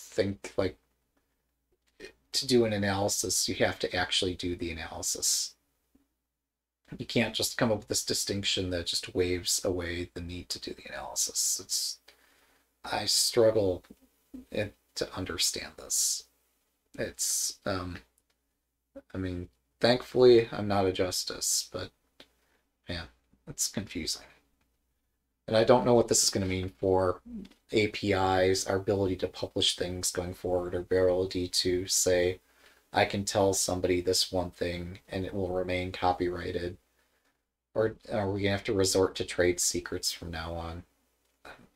think, like, to do an analysis, you have to actually do the analysis. You can't just come up with this distinction that just waves away the need to do the analysis. It's I struggle to understand this. It's um I mean, thankfully I'm not a justice, but man, it's confusing. And I don't know what this is going to mean for APIs, our ability to publish things going forward, our ability to say, I can tell somebody this one thing and it will remain copyrighted? Or are we going to have to resort to trade secrets from now on?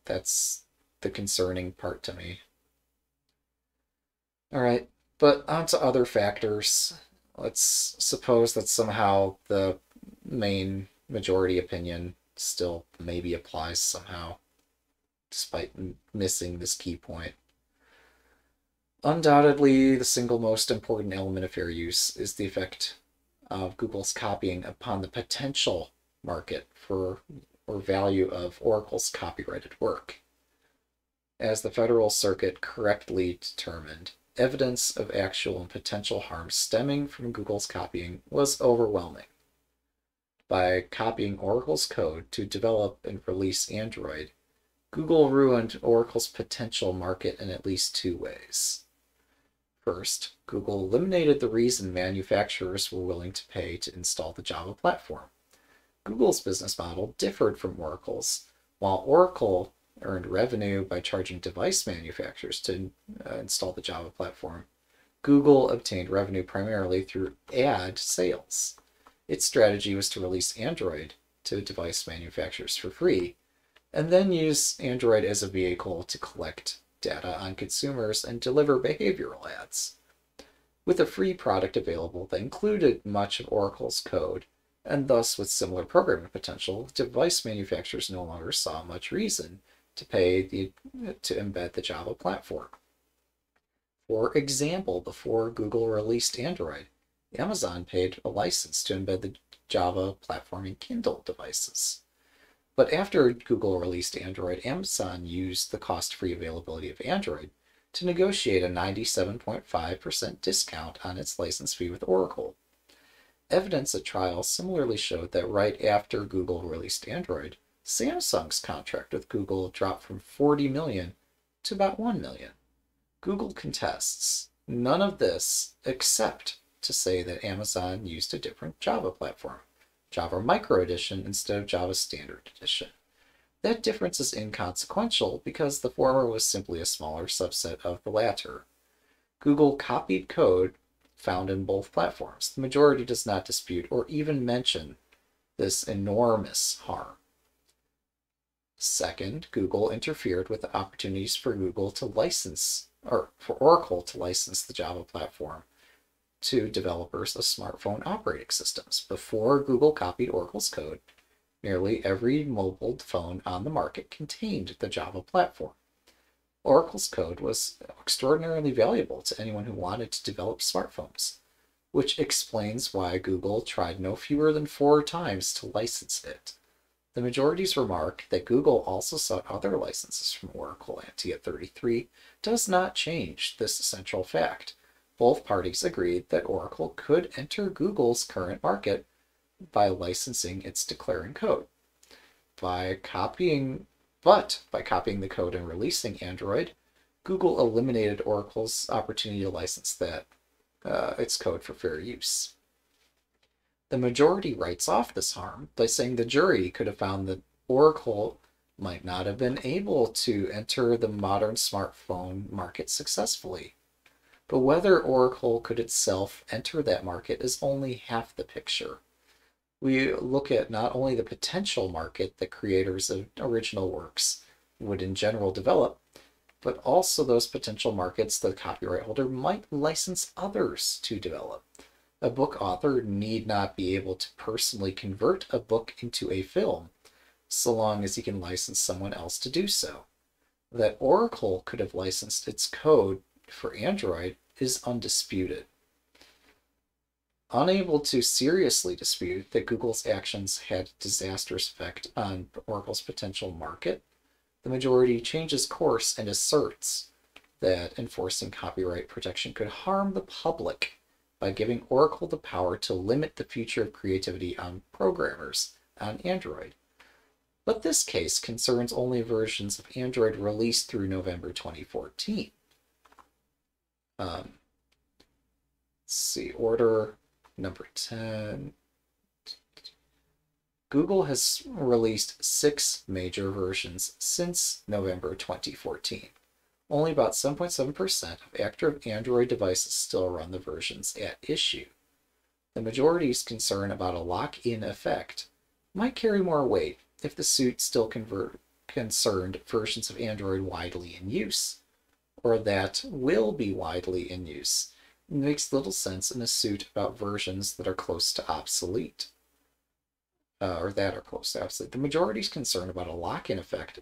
That's the concerning part to me. All right, but on to other factors. Let's suppose that somehow the main majority opinion still maybe applies somehow, despite missing this key point. Undoubtedly, the single most important element of fair use is the effect of Google's copying upon the potential market for or value of Oracle's copyrighted work. As the Federal Circuit correctly determined, evidence of actual and potential harm stemming from Google's copying was overwhelming. By copying Oracle's code to develop and release Android, Google ruined Oracle's potential market in at least two ways. First, Google eliminated the reason manufacturers were willing to pay to install the Java platform. Google's business model differed from Oracle's. While Oracle earned revenue by charging device manufacturers to uh, install the Java platform, Google obtained revenue primarily through ad sales. Its strategy was to release Android to device manufacturers for free, and then use Android as a vehicle to collect data on consumers and deliver behavioral ads. With a free product available that included much of Oracle's code, and thus with similar programming potential, device manufacturers no longer saw much reason to pay the, to embed the Java platform. For example, before Google released Android, Amazon paid a license to embed the Java platform in Kindle devices. But after Google released Android, Amazon used the cost-free availability of Android to negotiate a 97.5% discount on its license fee with Oracle. Evidence at trial similarly showed that right after Google released Android, Samsung's contract with Google dropped from 40 million to about 1 million. Google contests none of this except to say that Amazon used a different Java platform. Java Micro Edition instead of Java Standard Edition. That difference is inconsequential because the former was simply a smaller subset of the latter. Google copied code found in both platforms. The majority does not dispute or even mention this enormous harm. Second, Google interfered with the opportunities for Google to license, or for Oracle to license the Java platform to developers of smartphone operating systems. Before Google copied Oracle's code, nearly every mobile phone on the market contained the Java platform. Oracle's code was extraordinarily valuable to anyone who wanted to develop smartphones, which explains why Google tried no fewer than four times to license it. The majority's remark that Google also sought other licenses from Oracle ante at 33 does not change this essential fact. Both parties agreed that Oracle could enter Google's current market by licensing its declaring code. By copying, but by copying the code and releasing Android, Google eliminated Oracle's opportunity to license that uh, its code for fair use. The majority writes off this harm by saying the jury could have found that Oracle might not have been able to enter the modern smartphone market successfully. But whether Oracle could itself enter that market is only half the picture. We look at not only the potential market that creators of original works would in general develop, but also those potential markets the copyright holder might license others to develop. A book author need not be able to personally convert a book into a film, so long as he can license someone else to do so. That Oracle could have licensed its code for Android is undisputed. Unable to seriously dispute that Google's actions had disastrous effect on Oracle's potential market, the majority changes course and asserts that enforcing copyright protection could harm the public by giving Oracle the power to limit the future of creativity on programmers on Android. But this case concerns only versions of Android released through November 2014. Um, let's see, order number 10. Google has released six major versions since November 2014 only about 7.7% of active Android devices still run the versions at issue. The majority's concern about a lock-in effect might carry more weight if the suit still convert, concerned versions of Android widely in use, or that will be widely in use. It makes little sense in a suit about versions that are close to obsolete, uh, or that are close to obsolete. The majority's concern about a lock-in effect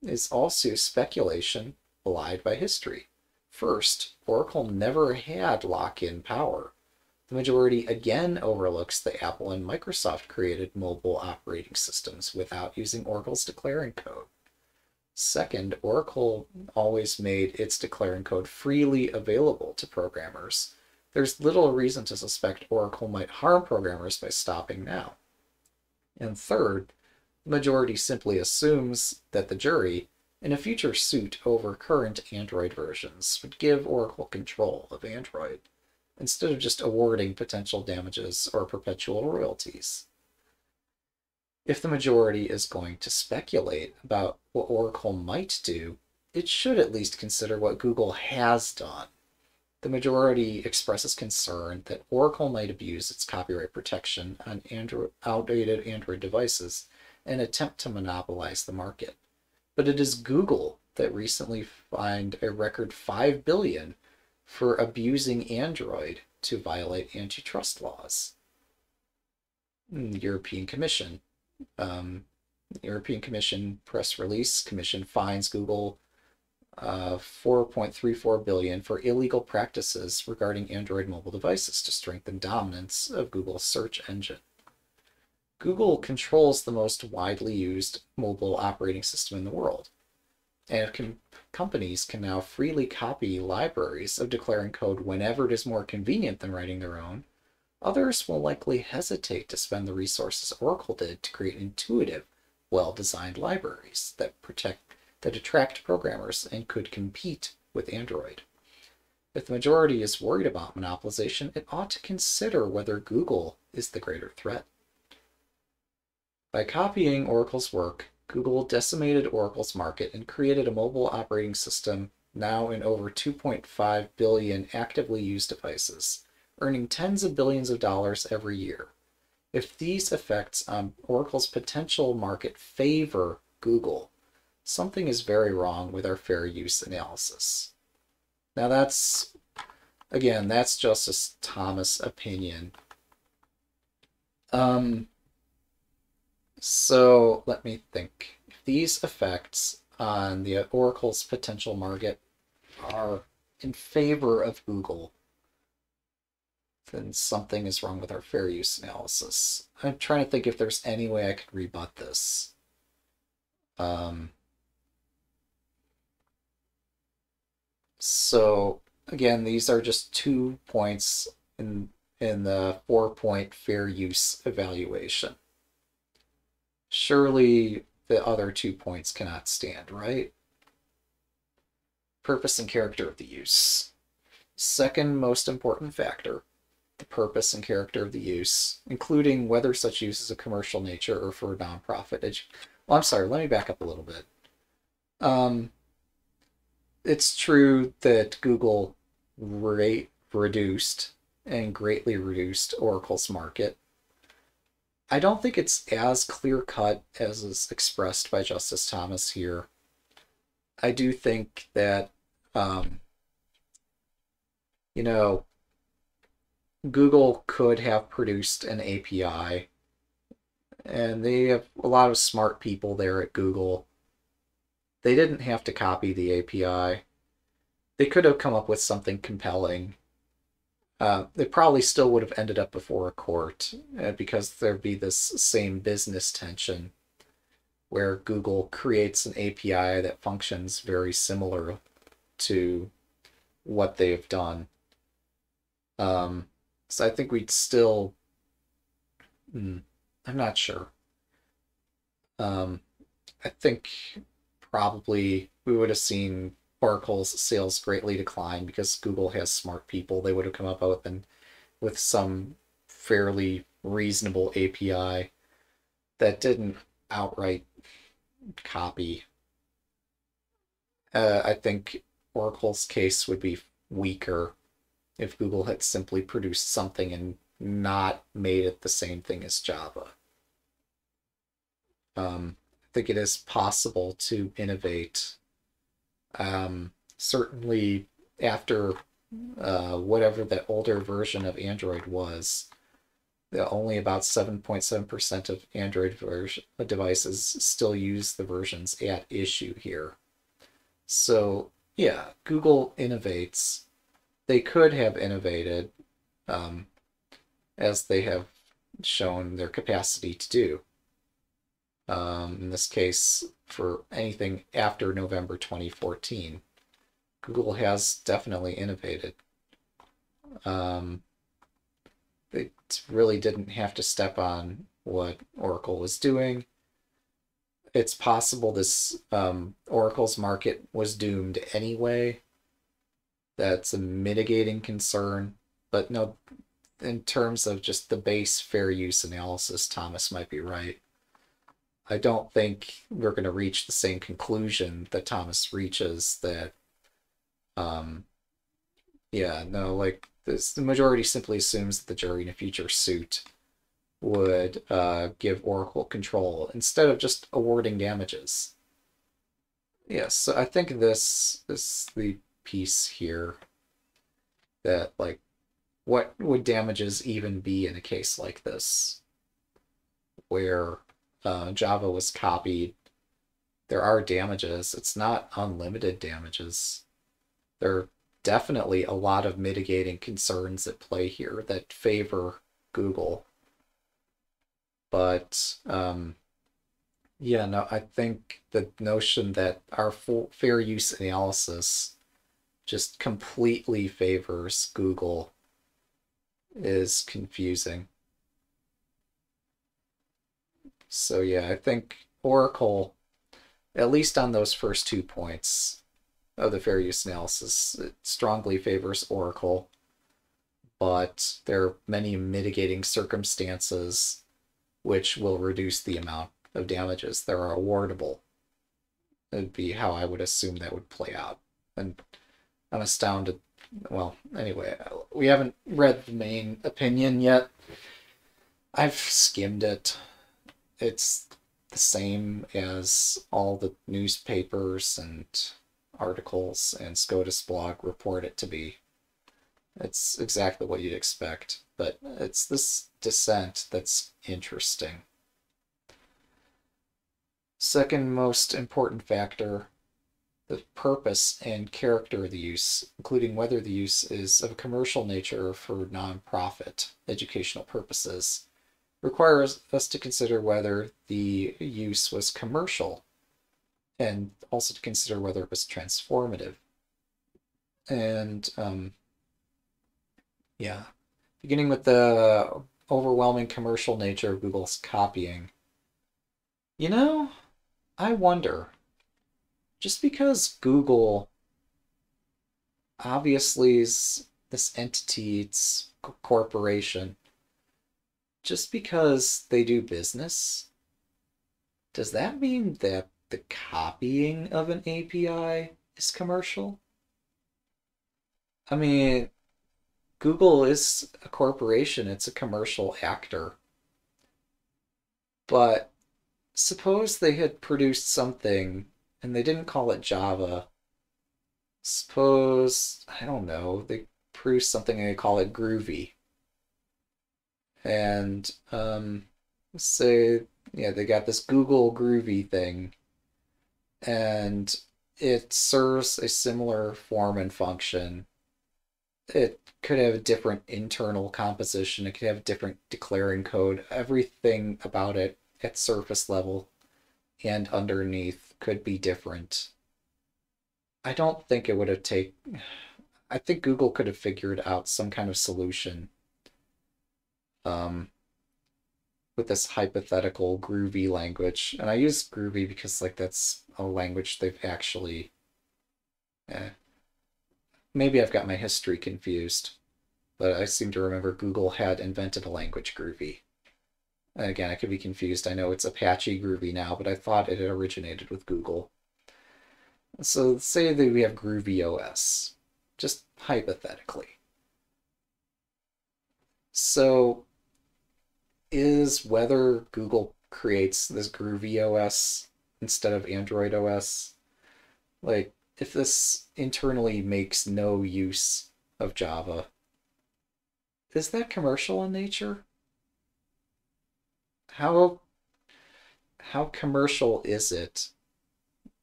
is also speculation belied by history. First, Oracle never had lock-in power. The majority again overlooks that Apple and Microsoft created mobile operating systems without using Oracle's declaring code. Second, Oracle always made its declaring code freely available to programmers. There's little reason to suspect Oracle might harm programmers by stopping now. And third, the majority simply assumes that the jury, in a future suit over current Android versions would give Oracle control of Android, instead of just awarding potential damages or perpetual royalties. If the majority is going to speculate about what Oracle might do, it should at least consider what Google has done. The majority expresses concern that Oracle might abuse its copyright protection on Android, outdated Android devices and attempt to monopolize the market but it is Google that recently fined a record 5 billion for abusing Android to violate antitrust laws. Hmm, the European Commission. Um, European Commission press release Commission fines Google uh, 4.34 billion for illegal practices regarding Android mobile devices to strengthen dominance of Google's search engine. Google controls the most widely used mobile operating system in the world. And com companies can now freely copy libraries of declaring code whenever it is more convenient than writing their own, others will likely hesitate to spend the resources Oracle did to create intuitive, well-designed libraries that protect that attract programmers and could compete with Android. If the majority is worried about monopolization, it ought to consider whether Google is the greater threat. By copying Oracle's work, Google decimated Oracle's market and created a mobile operating system now in over 2.5 billion actively used devices, earning tens of billions of dollars every year. If these effects on Oracle's potential market favor Google, something is very wrong with our fair use analysis. Now that's, again, that's Justice Thomas' opinion. Um, so let me think. If these effects on the Oracle's potential market are in favor of Google, then something is wrong with our fair use analysis. I'm trying to think if there's any way I could rebut this. Um, so again, these are just two points in in the four-point fair use evaluation. Surely the other two points cannot stand, right? Purpose and character of the use. Second most important factor the purpose and character of the use, including whether such use is a commercial nature or for a nonprofit. Well, I'm sorry, let me back up a little bit. Um, it's true that Google rate reduced and greatly reduced Oracle's market. I don't think it's as clear cut as is expressed by Justice Thomas here. I do think that, um, you know, Google could have produced an API. And they have a lot of smart people there at Google. They didn't have to copy the API. They could have come up with something compelling. Uh, they probably still would have ended up before a court uh, because there'd be this same business tension where Google creates an API that functions very similar to what they've done. Um, so I think we'd still. Hmm, I'm not sure. Um, I think probably we would have seen Oracle's sales greatly decline because Google has smart people. They would have come up with an, with some fairly reasonable API that didn't outright copy. Uh, I think Oracle's case would be weaker if Google had simply produced something and not made it the same thing as Java. Um, I think it is possible to innovate. Um, certainly, after uh, whatever the older version of Android was, only about 7.7% of Android version, devices still use the versions at issue here. So, yeah, Google innovates they could have innovated um, as they have shown their capacity to do. Um, in this case, for anything after November 2014, Google has definitely innovated. Um, they really didn't have to step on what Oracle was doing. It's possible this um, Oracle's market was doomed anyway that's a mitigating concern. But no, in terms of just the base fair use analysis, Thomas might be right. I don't think we're going to reach the same conclusion that Thomas reaches that, um, yeah, no, like this, the majority simply assumes that the jury in a future suit would uh, give Oracle control instead of just awarding damages. Yes, so I think this is the piece here that like what would damages even be in a case like this? Where uh, Java was copied there are damages. It's not unlimited damages. There are definitely a lot of mitigating concerns at play here that favor Google. But um, yeah no I think the notion that our full fair use analysis just completely favors Google is confusing. So yeah, I think Oracle, at least on those first two points of the fair use analysis, it strongly favors Oracle, but there are many mitigating circumstances which will reduce the amount of damages that are awardable. It'd be how I would assume that would play out. And I'm astounded. Well, anyway, we haven't read the main opinion yet. I've skimmed it. It's the same as all the newspapers and articles and SCOTUS blog report it to be. It's exactly what you'd expect, but it's this dissent that's interesting. Second most important factor the purpose and character of the use, including whether the use is of a commercial nature or for nonprofit educational purposes, requires us to consider whether the use was commercial and also to consider whether it was transformative. And um, yeah, beginning with the overwhelming commercial nature of Google's copying. You know, I wonder just because Google obviously is this entity, it's a corporation, just because they do business, does that mean that the copying of an API is commercial? I mean, Google is a corporation, it's a commercial actor. But suppose they had produced something and they didn't call it Java. Suppose, I don't know, they produced something and they call it Groovy. And um, say, yeah, they got this Google Groovy thing, and it serves a similar form and function. It could have a different internal composition, it could have different declaring code. Everything about it at surface level and underneath could be different. I don't think it would have taken. I think Google could have figured out some kind of solution um, with this hypothetical groovy language. And I use groovy because like that's a language they've actually eh. maybe I've got my history confused, but I seem to remember Google had invented a language groovy. Again, I could be confused. I know it's Apache Groovy now, but I thought it originated with Google. So say that we have Groovy OS, just hypothetically. So is whether Google creates this Groovy OS instead of Android OS, like if this internally makes no use of Java, is that commercial in nature? How how commercial is it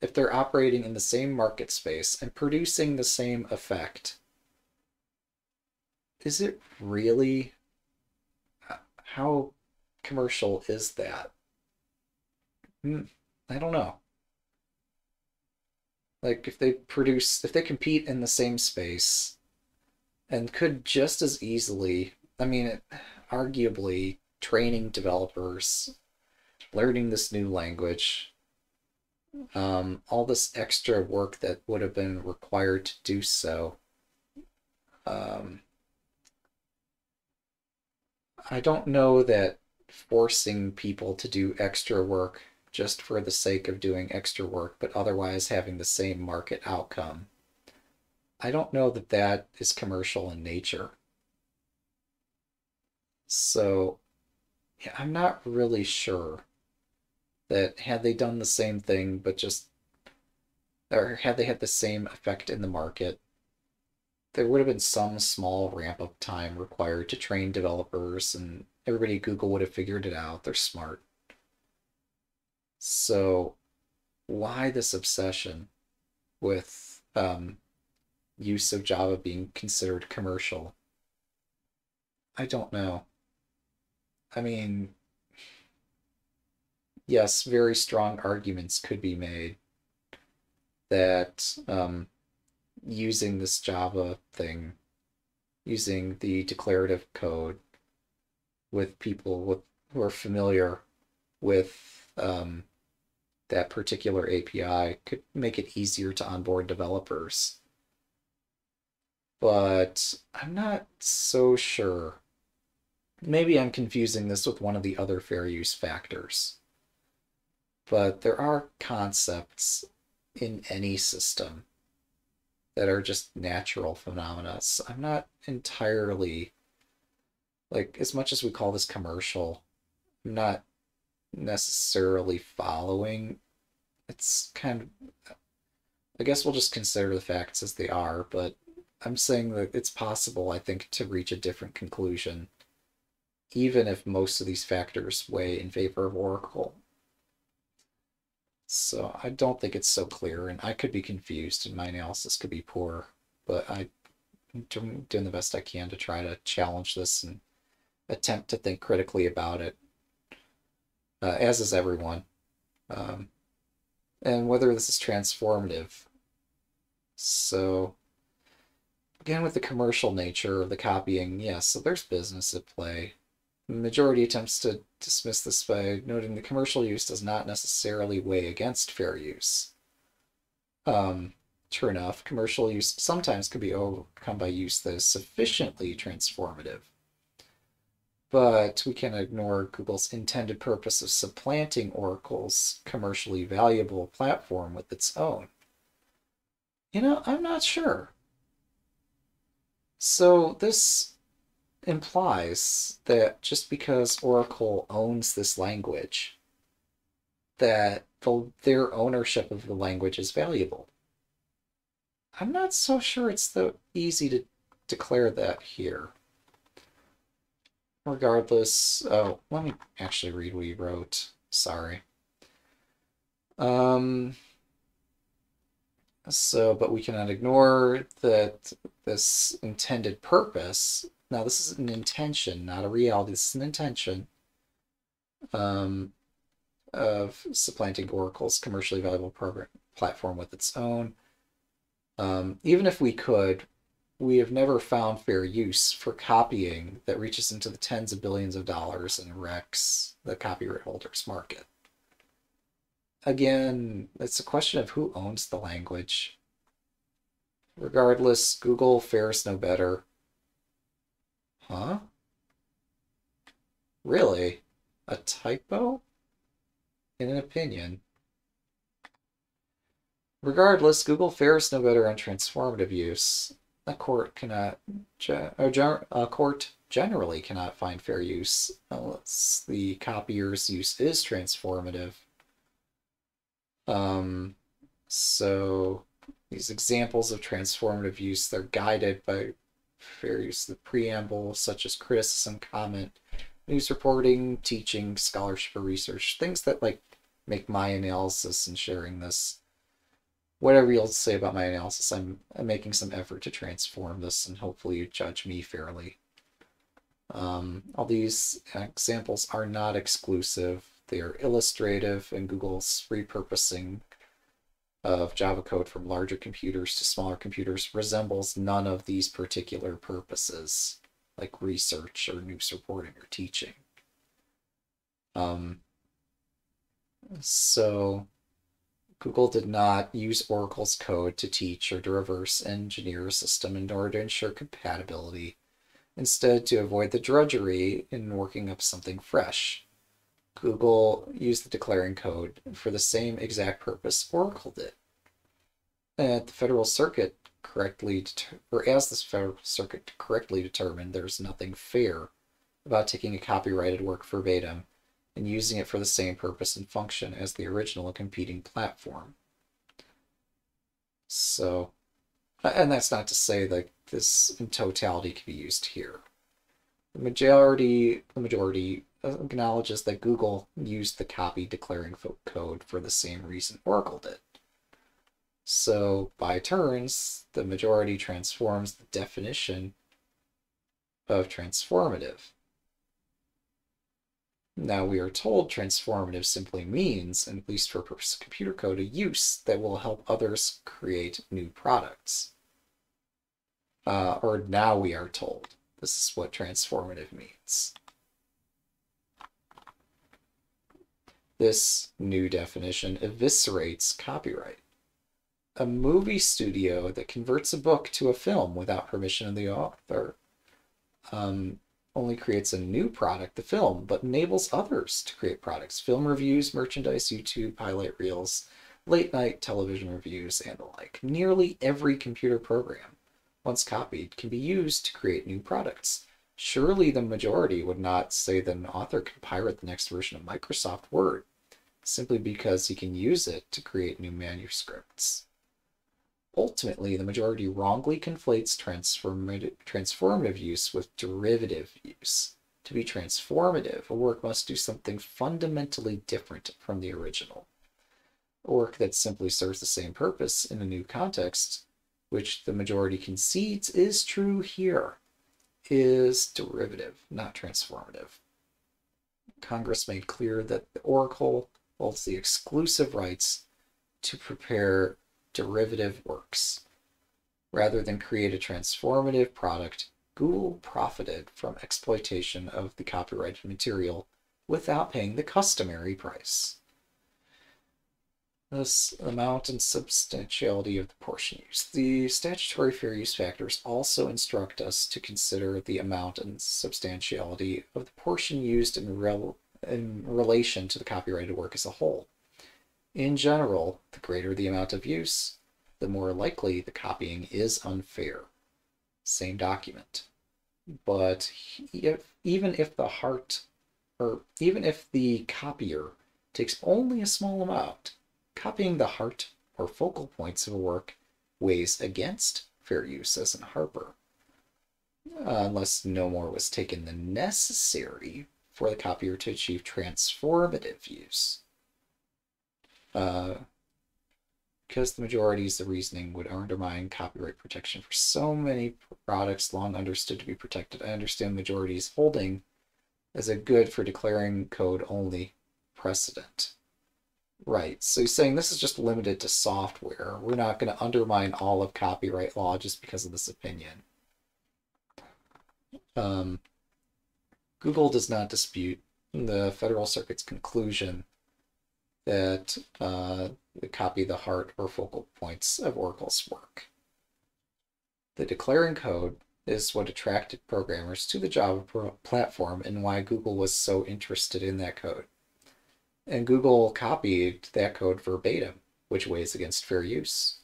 if they're operating in the same market space and producing the same effect? Is it really how commercial is that? Hmm, I don't know. Like if they produce if they compete in the same space and could just as easily, I mean, it, arguably training developers, learning this new language, um, all this extra work that would have been required to do so. Um, I don't know that forcing people to do extra work just for the sake of doing extra work, but otherwise having the same market outcome. I don't know that that is commercial in nature. So yeah, I'm not really sure that had they done the same thing, but just, or had they had the same effect in the market, there would have been some small ramp up time required to train developers, and everybody at Google would have figured it out. They're smart. So, why this obsession with um, use of Java being considered commercial? I don't know. I mean, yes, very strong arguments could be made that um, using this Java thing, using the declarative code with people with, who are familiar with um, that particular API could make it easier to onboard developers. But I'm not so sure Maybe I'm confusing this with one of the other fair use factors. But there are concepts in any system that are just natural phenomena. So I'm not entirely like as much as we call this commercial, I'm not necessarily following. It's kind of. I guess we'll just consider the facts as they are, but I'm saying that it's possible, I think, to reach a different conclusion, even if most of these factors weigh in favor of Oracle. So I don't think it's so clear, and I could be confused, and my analysis could be poor, but I'm doing the best I can to try to challenge this and attempt to think critically about it, uh, as is everyone. Um, and whether this is transformative. So, again, with the commercial nature of the copying, yes, so there's business at play. Majority attempts to dismiss this by noting the commercial use does not necessarily weigh against fair use. Um, true enough, commercial use sometimes can be overcome by use that is sufficiently transformative but we can ignore Google's intended purpose of supplanting Oracle's commercially valuable platform with its own. You know, I'm not sure. So this implies that just because Oracle owns this language, that the, their ownership of the language is valuable. I'm not so sure it's so easy to declare that here regardless, oh, let me actually read what he wrote. Sorry. Um, so, but we cannot ignore that this intended purpose. Now, this is an intention, not a reality. This is an intention um, of supplanting Oracle's commercially valuable program platform with its own. Um, even if we could, we have never found fair use for copying that reaches into the tens of billions of dollars and wrecks the copyright holders market. Again, it's a question of who owns the language. Regardless, Google fares no better. Huh? Really? A typo? In an opinion? Regardless, Google fares no better on transformative use a court cannot, a court generally cannot find fair use unless the copier's use is transformative. Um, so these examples of transformative use, they're guided by of the preamble, such as criticism, comment, news reporting, teaching, scholarship, or research, things that like make my analysis and sharing this whatever you'll say about my analysis, I'm, I'm making some effort to transform this and hopefully you judge me fairly. Um, all these examples are not exclusive. They are illustrative and Google's repurposing of Java code from larger computers to smaller computers resembles none of these particular purposes, like research or news reporting or teaching. Um, so Google did not use Oracle's code to teach or to reverse engineer a system in order to ensure compatibility, instead to avoid the drudgery in working up something fresh. Google used the declaring code for the same exact purpose Oracle did. At the Federal Circuit correctly, or as the Federal Circuit correctly determined, there's nothing fair about taking a copyrighted work verbatim and using it for the same purpose and function as the original competing platform. So, and that's not to say that this in totality can be used here. The majority, the majority acknowledges that Google used the copy declaring code for the same reason Oracle did. So, by turns, the majority transforms the definition of transformative. Now we are told transformative simply means, at least for computer code, a use that will help others create new products. Uh, or now we are told this is what transformative means. This new definition eviscerates copyright. A movie studio that converts a book to a film without permission of the author um, only creates a new product, the film, but enables others to create products. Film reviews, merchandise, YouTube, highlight reels, late night television reviews, and the like. Nearly every computer program, once copied, can be used to create new products. Surely the majority would not say that an author can pirate the next version of Microsoft Word simply because he can use it to create new manuscripts. Ultimately, the majority wrongly conflates transformative, transformative use with derivative use. To be transformative, a work must do something fundamentally different from the original. A work that simply serves the same purpose in a new context, which the majority concedes is true here, is derivative, not transformative. Congress made clear that the Oracle holds the exclusive rights to prepare derivative works. Rather than create a transformative product, Google profited from exploitation of the copyrighted material without paying the customary price. This amount and substantiality of the portion used. The statutory fair use factors also instruct us to consider the amount and substantiality of the portion used in, rel in relation to the copyrighted work as a whole. In general, the greater the amount of use, the more likely the copying is unfair. Same document. But if, even if the heart, or even if the copier takes only a small amount, copying the heart or focal points of a work weighs against fair use as in Harper, uh, unless no more was taken than necessary for the copier to achieve transformative use. Uh, because the majority's the reasoning would undermine copyright protection for so many products long understood to be protected. I understand majority's holding as a good for declaring code only precedent. Right, so he's saying this is just limited to software. We're not going to undermine all of copyright law just because of this opinion. Um, Google does not dispute the Federal Circuit's conclusion that uh, copy the heart or focal points of Oracle's work. The declaring code is what attracted programmers to the Java platform and why Google was so interested in that code. And Google copied that code verbatim, which weighs against fair use.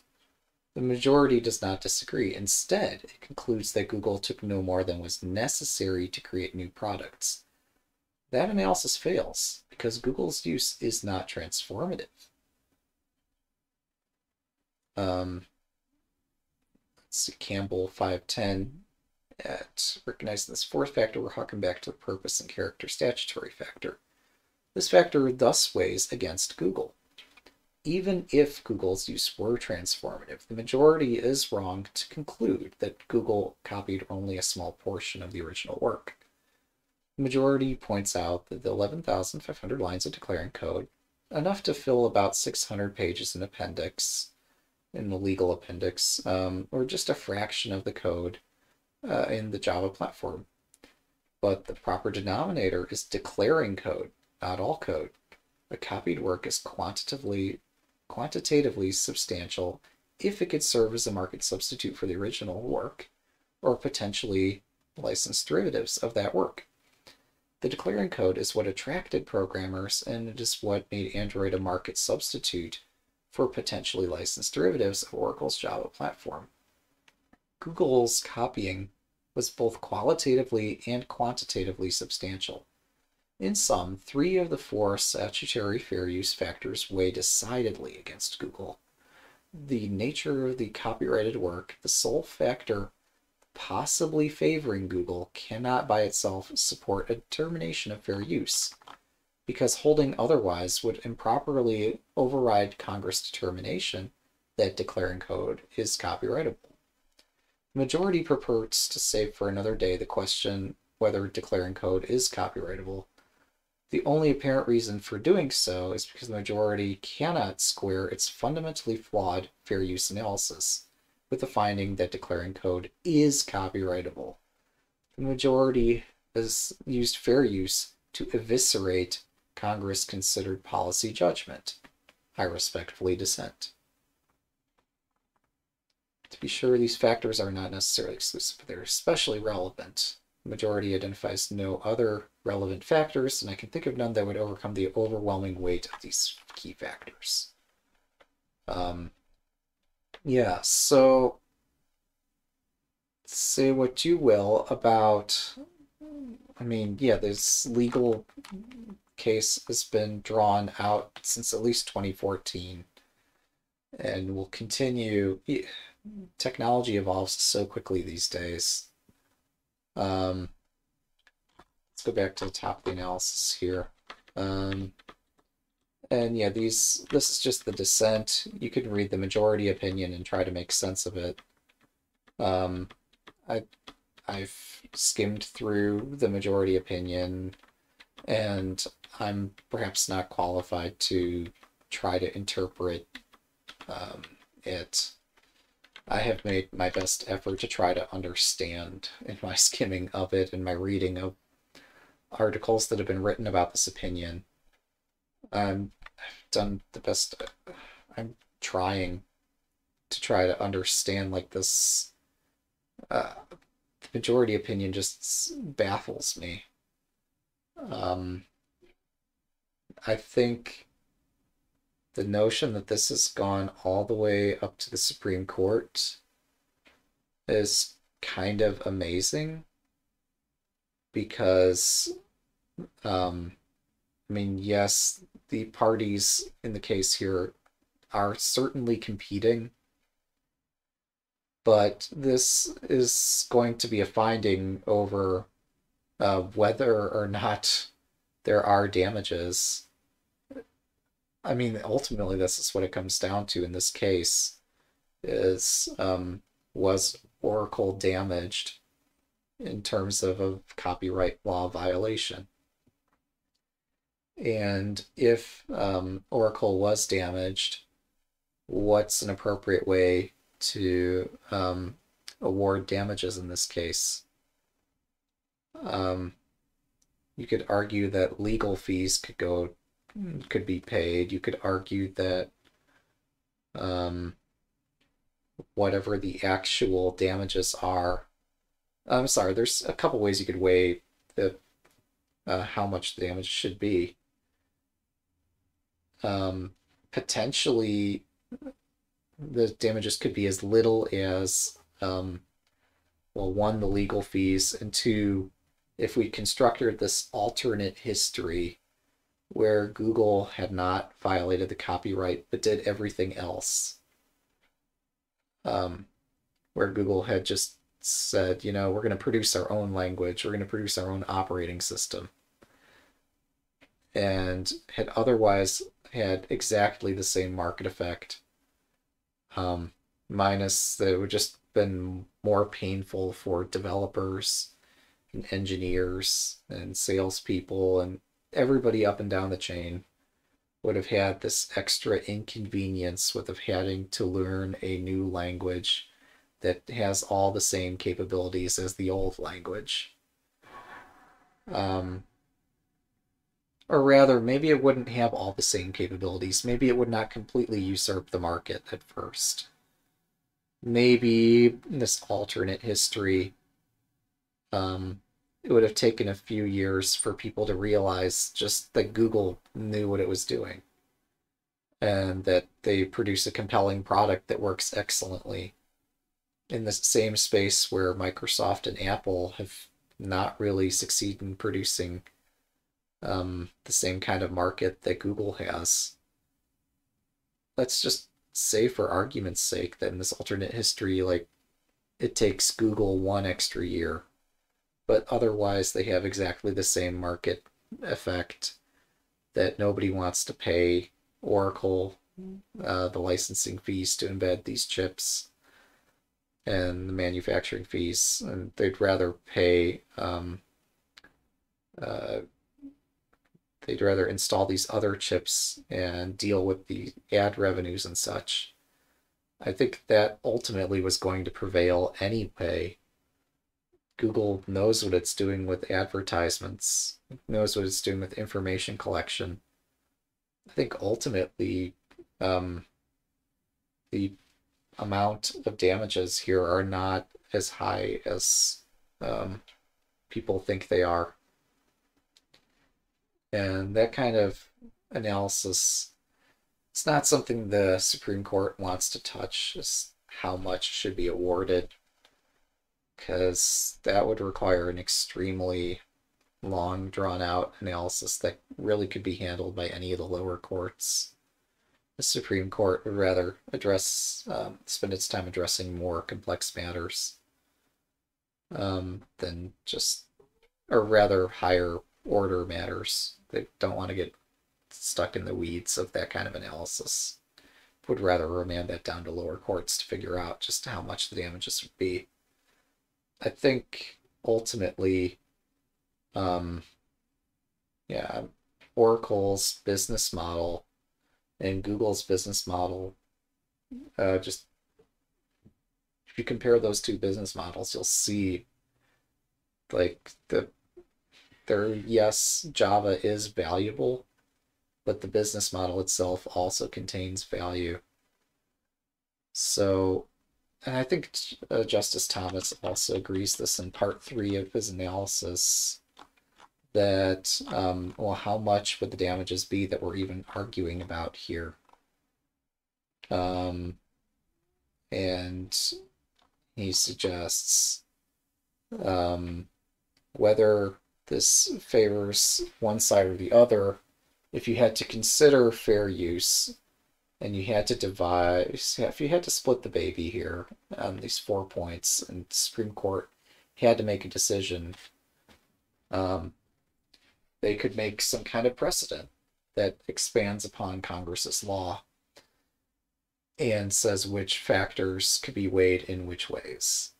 The majority does not disagree. Instead, it concludes that Google took no more than was necessary to create new products. That analysis fails because Google's use is not transformative. Um, let's see, Campbell 510 at recognizing this fourth factor, we're harking back to the purpose and character statutory factor. This factor thus weighs against Google. Even if Google's use were transformative, the majority is wrong to conclude that Google copied only a small portion of the original work. The majority points out that the 11,500 lines of declaring code, enough to fill about 600 pages in appendix, in the legal appendix, um, or just a fraction of the code uh, in the Java platform. But the proper denominator is declaring code, not all code. A copied work is quantitatively, quantitatively substantial if it could serve as a market substitute for the original work, or potentially licensed derivatives of that work. The declaring code is what attracted programmers, and it is what made Android a market substitute for potentially licensed derivatives of Oracle's Java platform. Google's copying was both qualitatively and quantitatively substantial. In sum, three of the four statutory fair use factors weigh decidedly against Google. The nature of the copyrighted work, the sole factor possibly favoring Google, cannot by itself support a determination of fair use, because holding otherwise would improperly override Congress determination that declaring code is copyrightable. The majority purports to save for another day the question whether declaring code is copyrightable the only apparent reason for doing so is because the majority cannot square its fundamentally flawed fair use analysis with the finding that declaring code is copyrightable. The majority has used fair use to eviscerate Congress considered policy judgment. I respectfully dissent. To be sure, these factors are not necessarily exclusive, but they're especially relevant majority identifies no other relevant factors, and I can think of none that would overcome the overwhelming weight of these key factors. Um, yeah, so say what you will about I mean, yeah, this legal case has been drawn out since at least 2014 and will continue. Technology evolves so quickly these days. Um, let's go back to the top of the analysis here. Um, and yeah, these this is just the dissent. You could read the majority opinion and try to make sense of it. Um, I I've skimmed through the majority opinion, and I'm perhaps not qualified to try to interpret um, it. I have made my best effort to try to understand in my skimming of it and my reading of articles that have been written about this opinion. I've done the best. I'm trying to try to understand like this. Uh, the majority opinion just baffles me. Um, I think the notion that this has gone all the way up to the Supreme Court is kind of amazing because um, I mean, yes, the parties in the case here are certainly competing, but this is going to be a finding over uh, whether or not there are damages. I mean, ultimately, this is what it comes down to in this case: is um, was Oracle damaged in terms of a copyright law violation? And if um, Oracle was damaged, what's an appropriate way to um, award damages in this case? Um, you could argue that legal fees could go could be paid. You could argue that um, whatever the actual damages are. I'm sorry. There's a couple ways you could weigh the uh, how much the damage should be um, potentially the damages could be as little as um, well one the legal fees and two if we constructed this alternate history where google had not violated the copyright but did everything else um, where google had just said you know we're going to produce our own language we're going to produce our own operating system and had otherwise had exactly the same market effect. Um, minus that it would just been more painful for developers and engineers and salespeople and everybody up and down the chain would have had this extra inconvenience with of having to learn a new language that has all the same capabilities as the old language. Um, or rather, maybe it wouldn't have all the same capabilities. Maybe it would not completely usurp the market at first. Maybe in this alternate history, um, it would have taken a few years for people to realize just that Google knew what it was doing and that they produce a compelling product that works excellently in the same space where Microsoft and Apple have not really succeeded in producing um, the same kind of market that Google has. Let's just say, for argument's sake, that in this alternate history, like it takes Google one extra year, but otherwise they have exactly the same market effect that nobody wants to pay Oracle uh, the licensing fees to embed these chips and the manufacturing fees, and they'd rather pay um, uh, They'd rather install these other chips and deal with the ad revenues and such. I think that ultimately was going to prevail anyway. Google knows what it's doing with advertisements, knows what it's doing with information collection. I think ultimately um, the amount of damages here are not as high as um, people think they are. And that kind of analysis, it's not something the Supreme Court wants to touch, just how much should be awarded, because that would require an extremely long, drawn out analysis that really could be handled by any of the lower courts. The Supreme Court would rather address, um, spend its time addressing more complex matters um, than just, or rather, higher order matters. They don't want to get stuck in the weeds of that kind of analysis. Would rather remand that down to lower courts to figure out just how much the damages would be. I think ultimately, um, yeah, Oracle's business model and Google's business model, uh, just if you compare those two business models, you'll see like the there yes java is valuable but the business model itself also contains value. So and i think uh, justice thomas also agrees this in part three of his analysis that um, well how much would the damages be that we're even arguing about here? Um, and he suggests um, whether this favors one side or the other, if you had to consider fair use and you had to devise, if you had to split the baby here on these four points, and the Supreme Court had to make a decision, um, they could make some kind of precedent that expands upon Congress's law and says which factors could be weighed in which ways.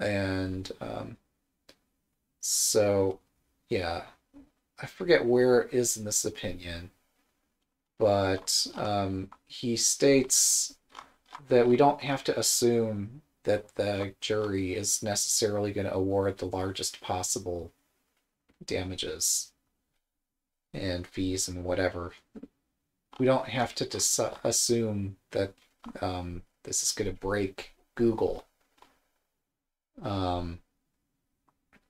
And um, so, yeah, I forget where it is in this opinion, but um, he states that we don't have to assume that the jury is necessarily going to award the largest possible damages and fees and whatever. We don't have to dis- assume that um, this is going to break Google. Um,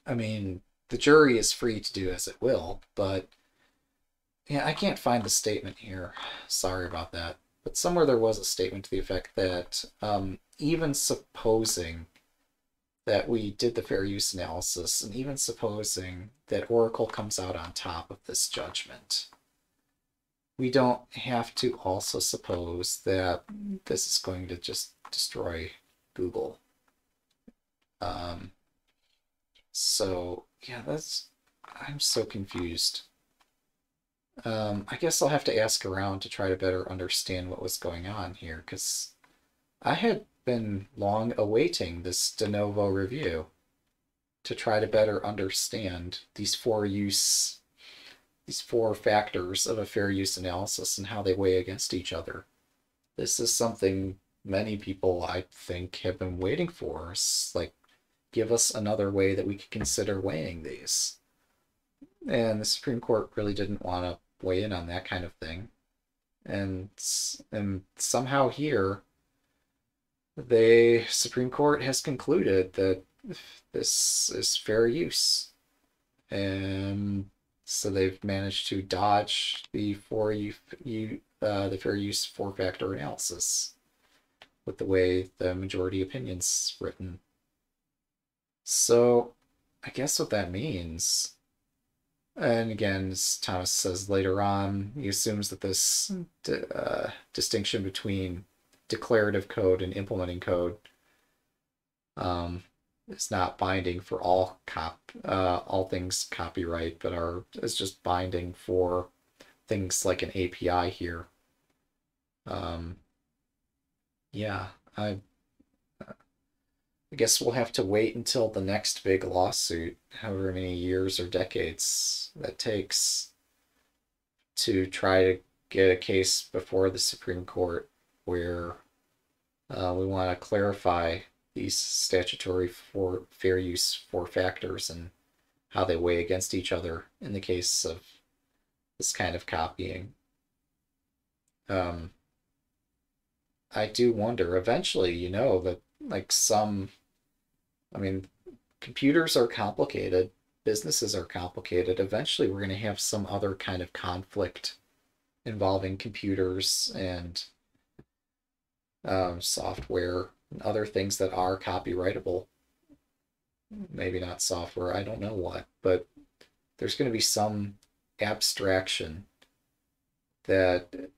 I mean, the jury is free to do as it will, but yeah, I can't find the statement here. Sorry about that. But somewhere there was a statement to the effect that um, even supposing that we did the fair use analysis, and even supposing that Oracle comes out on top of this judgment, we don't have to also suppose that this is going to just destroy Google. Um, so, yeah, that's. I'm so confused. Um, I guess I'll have to ask around to try to better understand what was going on here, because I had been long awaiting this de novo review to try to better understand these four use these four factors of a fair use analysis and how they weigh against each other. This is something many people I think have been waiting for. It's like give us another way that we could consider weighing these. And the Supreme Court really didn't want to weigh in on that kind of thing. And, and somehow here, the Supreme Court has concluded that this is fair use. And so they've managed to dodge the four you, you uh, the fair use four factor analysis with the way the majority opinions written. So I guess what that means, and again, as Thomas says later on, he assumes that this uh, distinction between declarative code and implementing code um, is not binding for all cop uh, all things copyright, but are is just binding for things like an API here. Um, yeah, I I guess we'll have to wait until the next big lawsuit, however many years or decades that takes, to try to get a case before the Supreme Court where uh, we want to clarify these statutory for fair use four factors and how they weigh against each other in the case of this kind of copying. Um, I do wonder eventually, you know, that like some I mean, computers are complicated, businesses are complicated. Eventually, we're going to have some other kind of conflict involving computers and um, software and other things that are copyrightable. Maybe not software, I don't know what, but there's going to be some abstraction that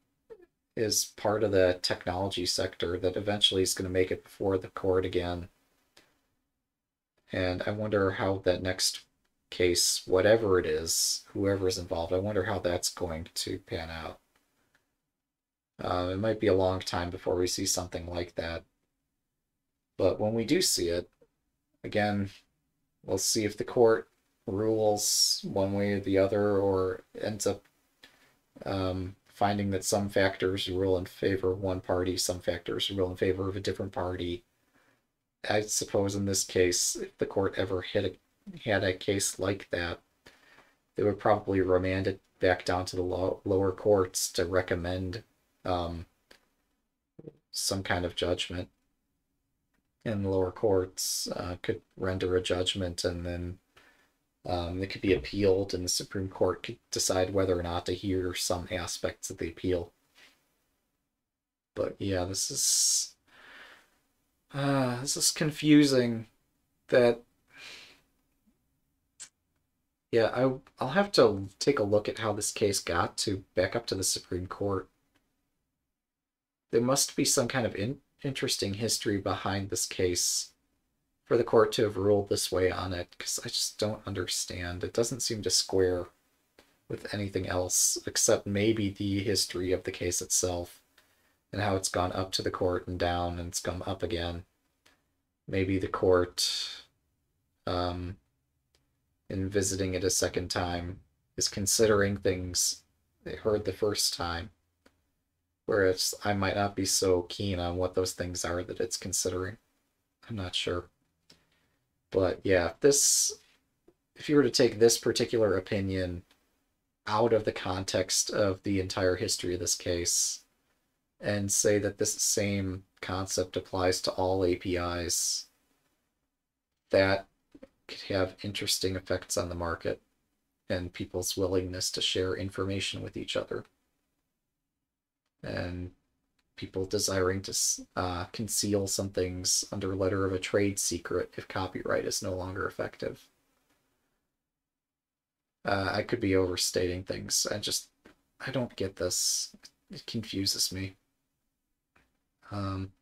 is part of the technology sector that eventually is going to make it before the court again. And I wonder how that next case, whatever it is, whoever is involved, I wonder how that's going to pan out. Uh, it might be a long time before we see something like that. But when we do see it, again, we'll see if the court rules one way or the other or ends up um, finding that some factors rule in favor of one party, some factors rule in favor of a different party. I suppose in this case, if the court ever hit a, had a case like that, they would probably remand it back down to the low, lower courts to recommend um, some kind of judgment. And the lower courts uh, could render a judgment and then um, it could be appealed, and the Supreme Court could decide whether or not to hear some aspects of the appeal. But yeah, this is uh, this is confusing. That yeah, I I'll have to take a look at how this case got to back up to the Supreme Court. There must be some kind of in, interesting history behind this case for the court to have ruled this way on it because I just don't understand. It doesn't seem to square with anything else except maybe the history of the case itself and how it's gone up to the court and down and it's come up again. Maybe the court, um, in visiting it a second time, is considering things they heard the first time. Whereas I might not be so keen on what those things are that it's considering. I'm not sure. But yeah, this if you were to take this particular opinion out of the context of the entire history of this case and say that this same concept applies to all APIs, that could have interesting effects on the market and people's willingness to share information with each other. And people desiring to uh, conceal some things under a letter of a trade secret if copyright is no longer effective. Uh, I could be overstating things. I just, I don't get this. It confuses me. Um,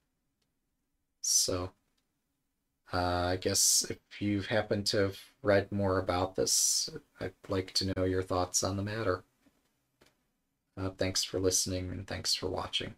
so, uh, I guess if you happen to have read more about this, I'd like to know your thoughts on the matter. Uh, thanks for listening and thanks for watching.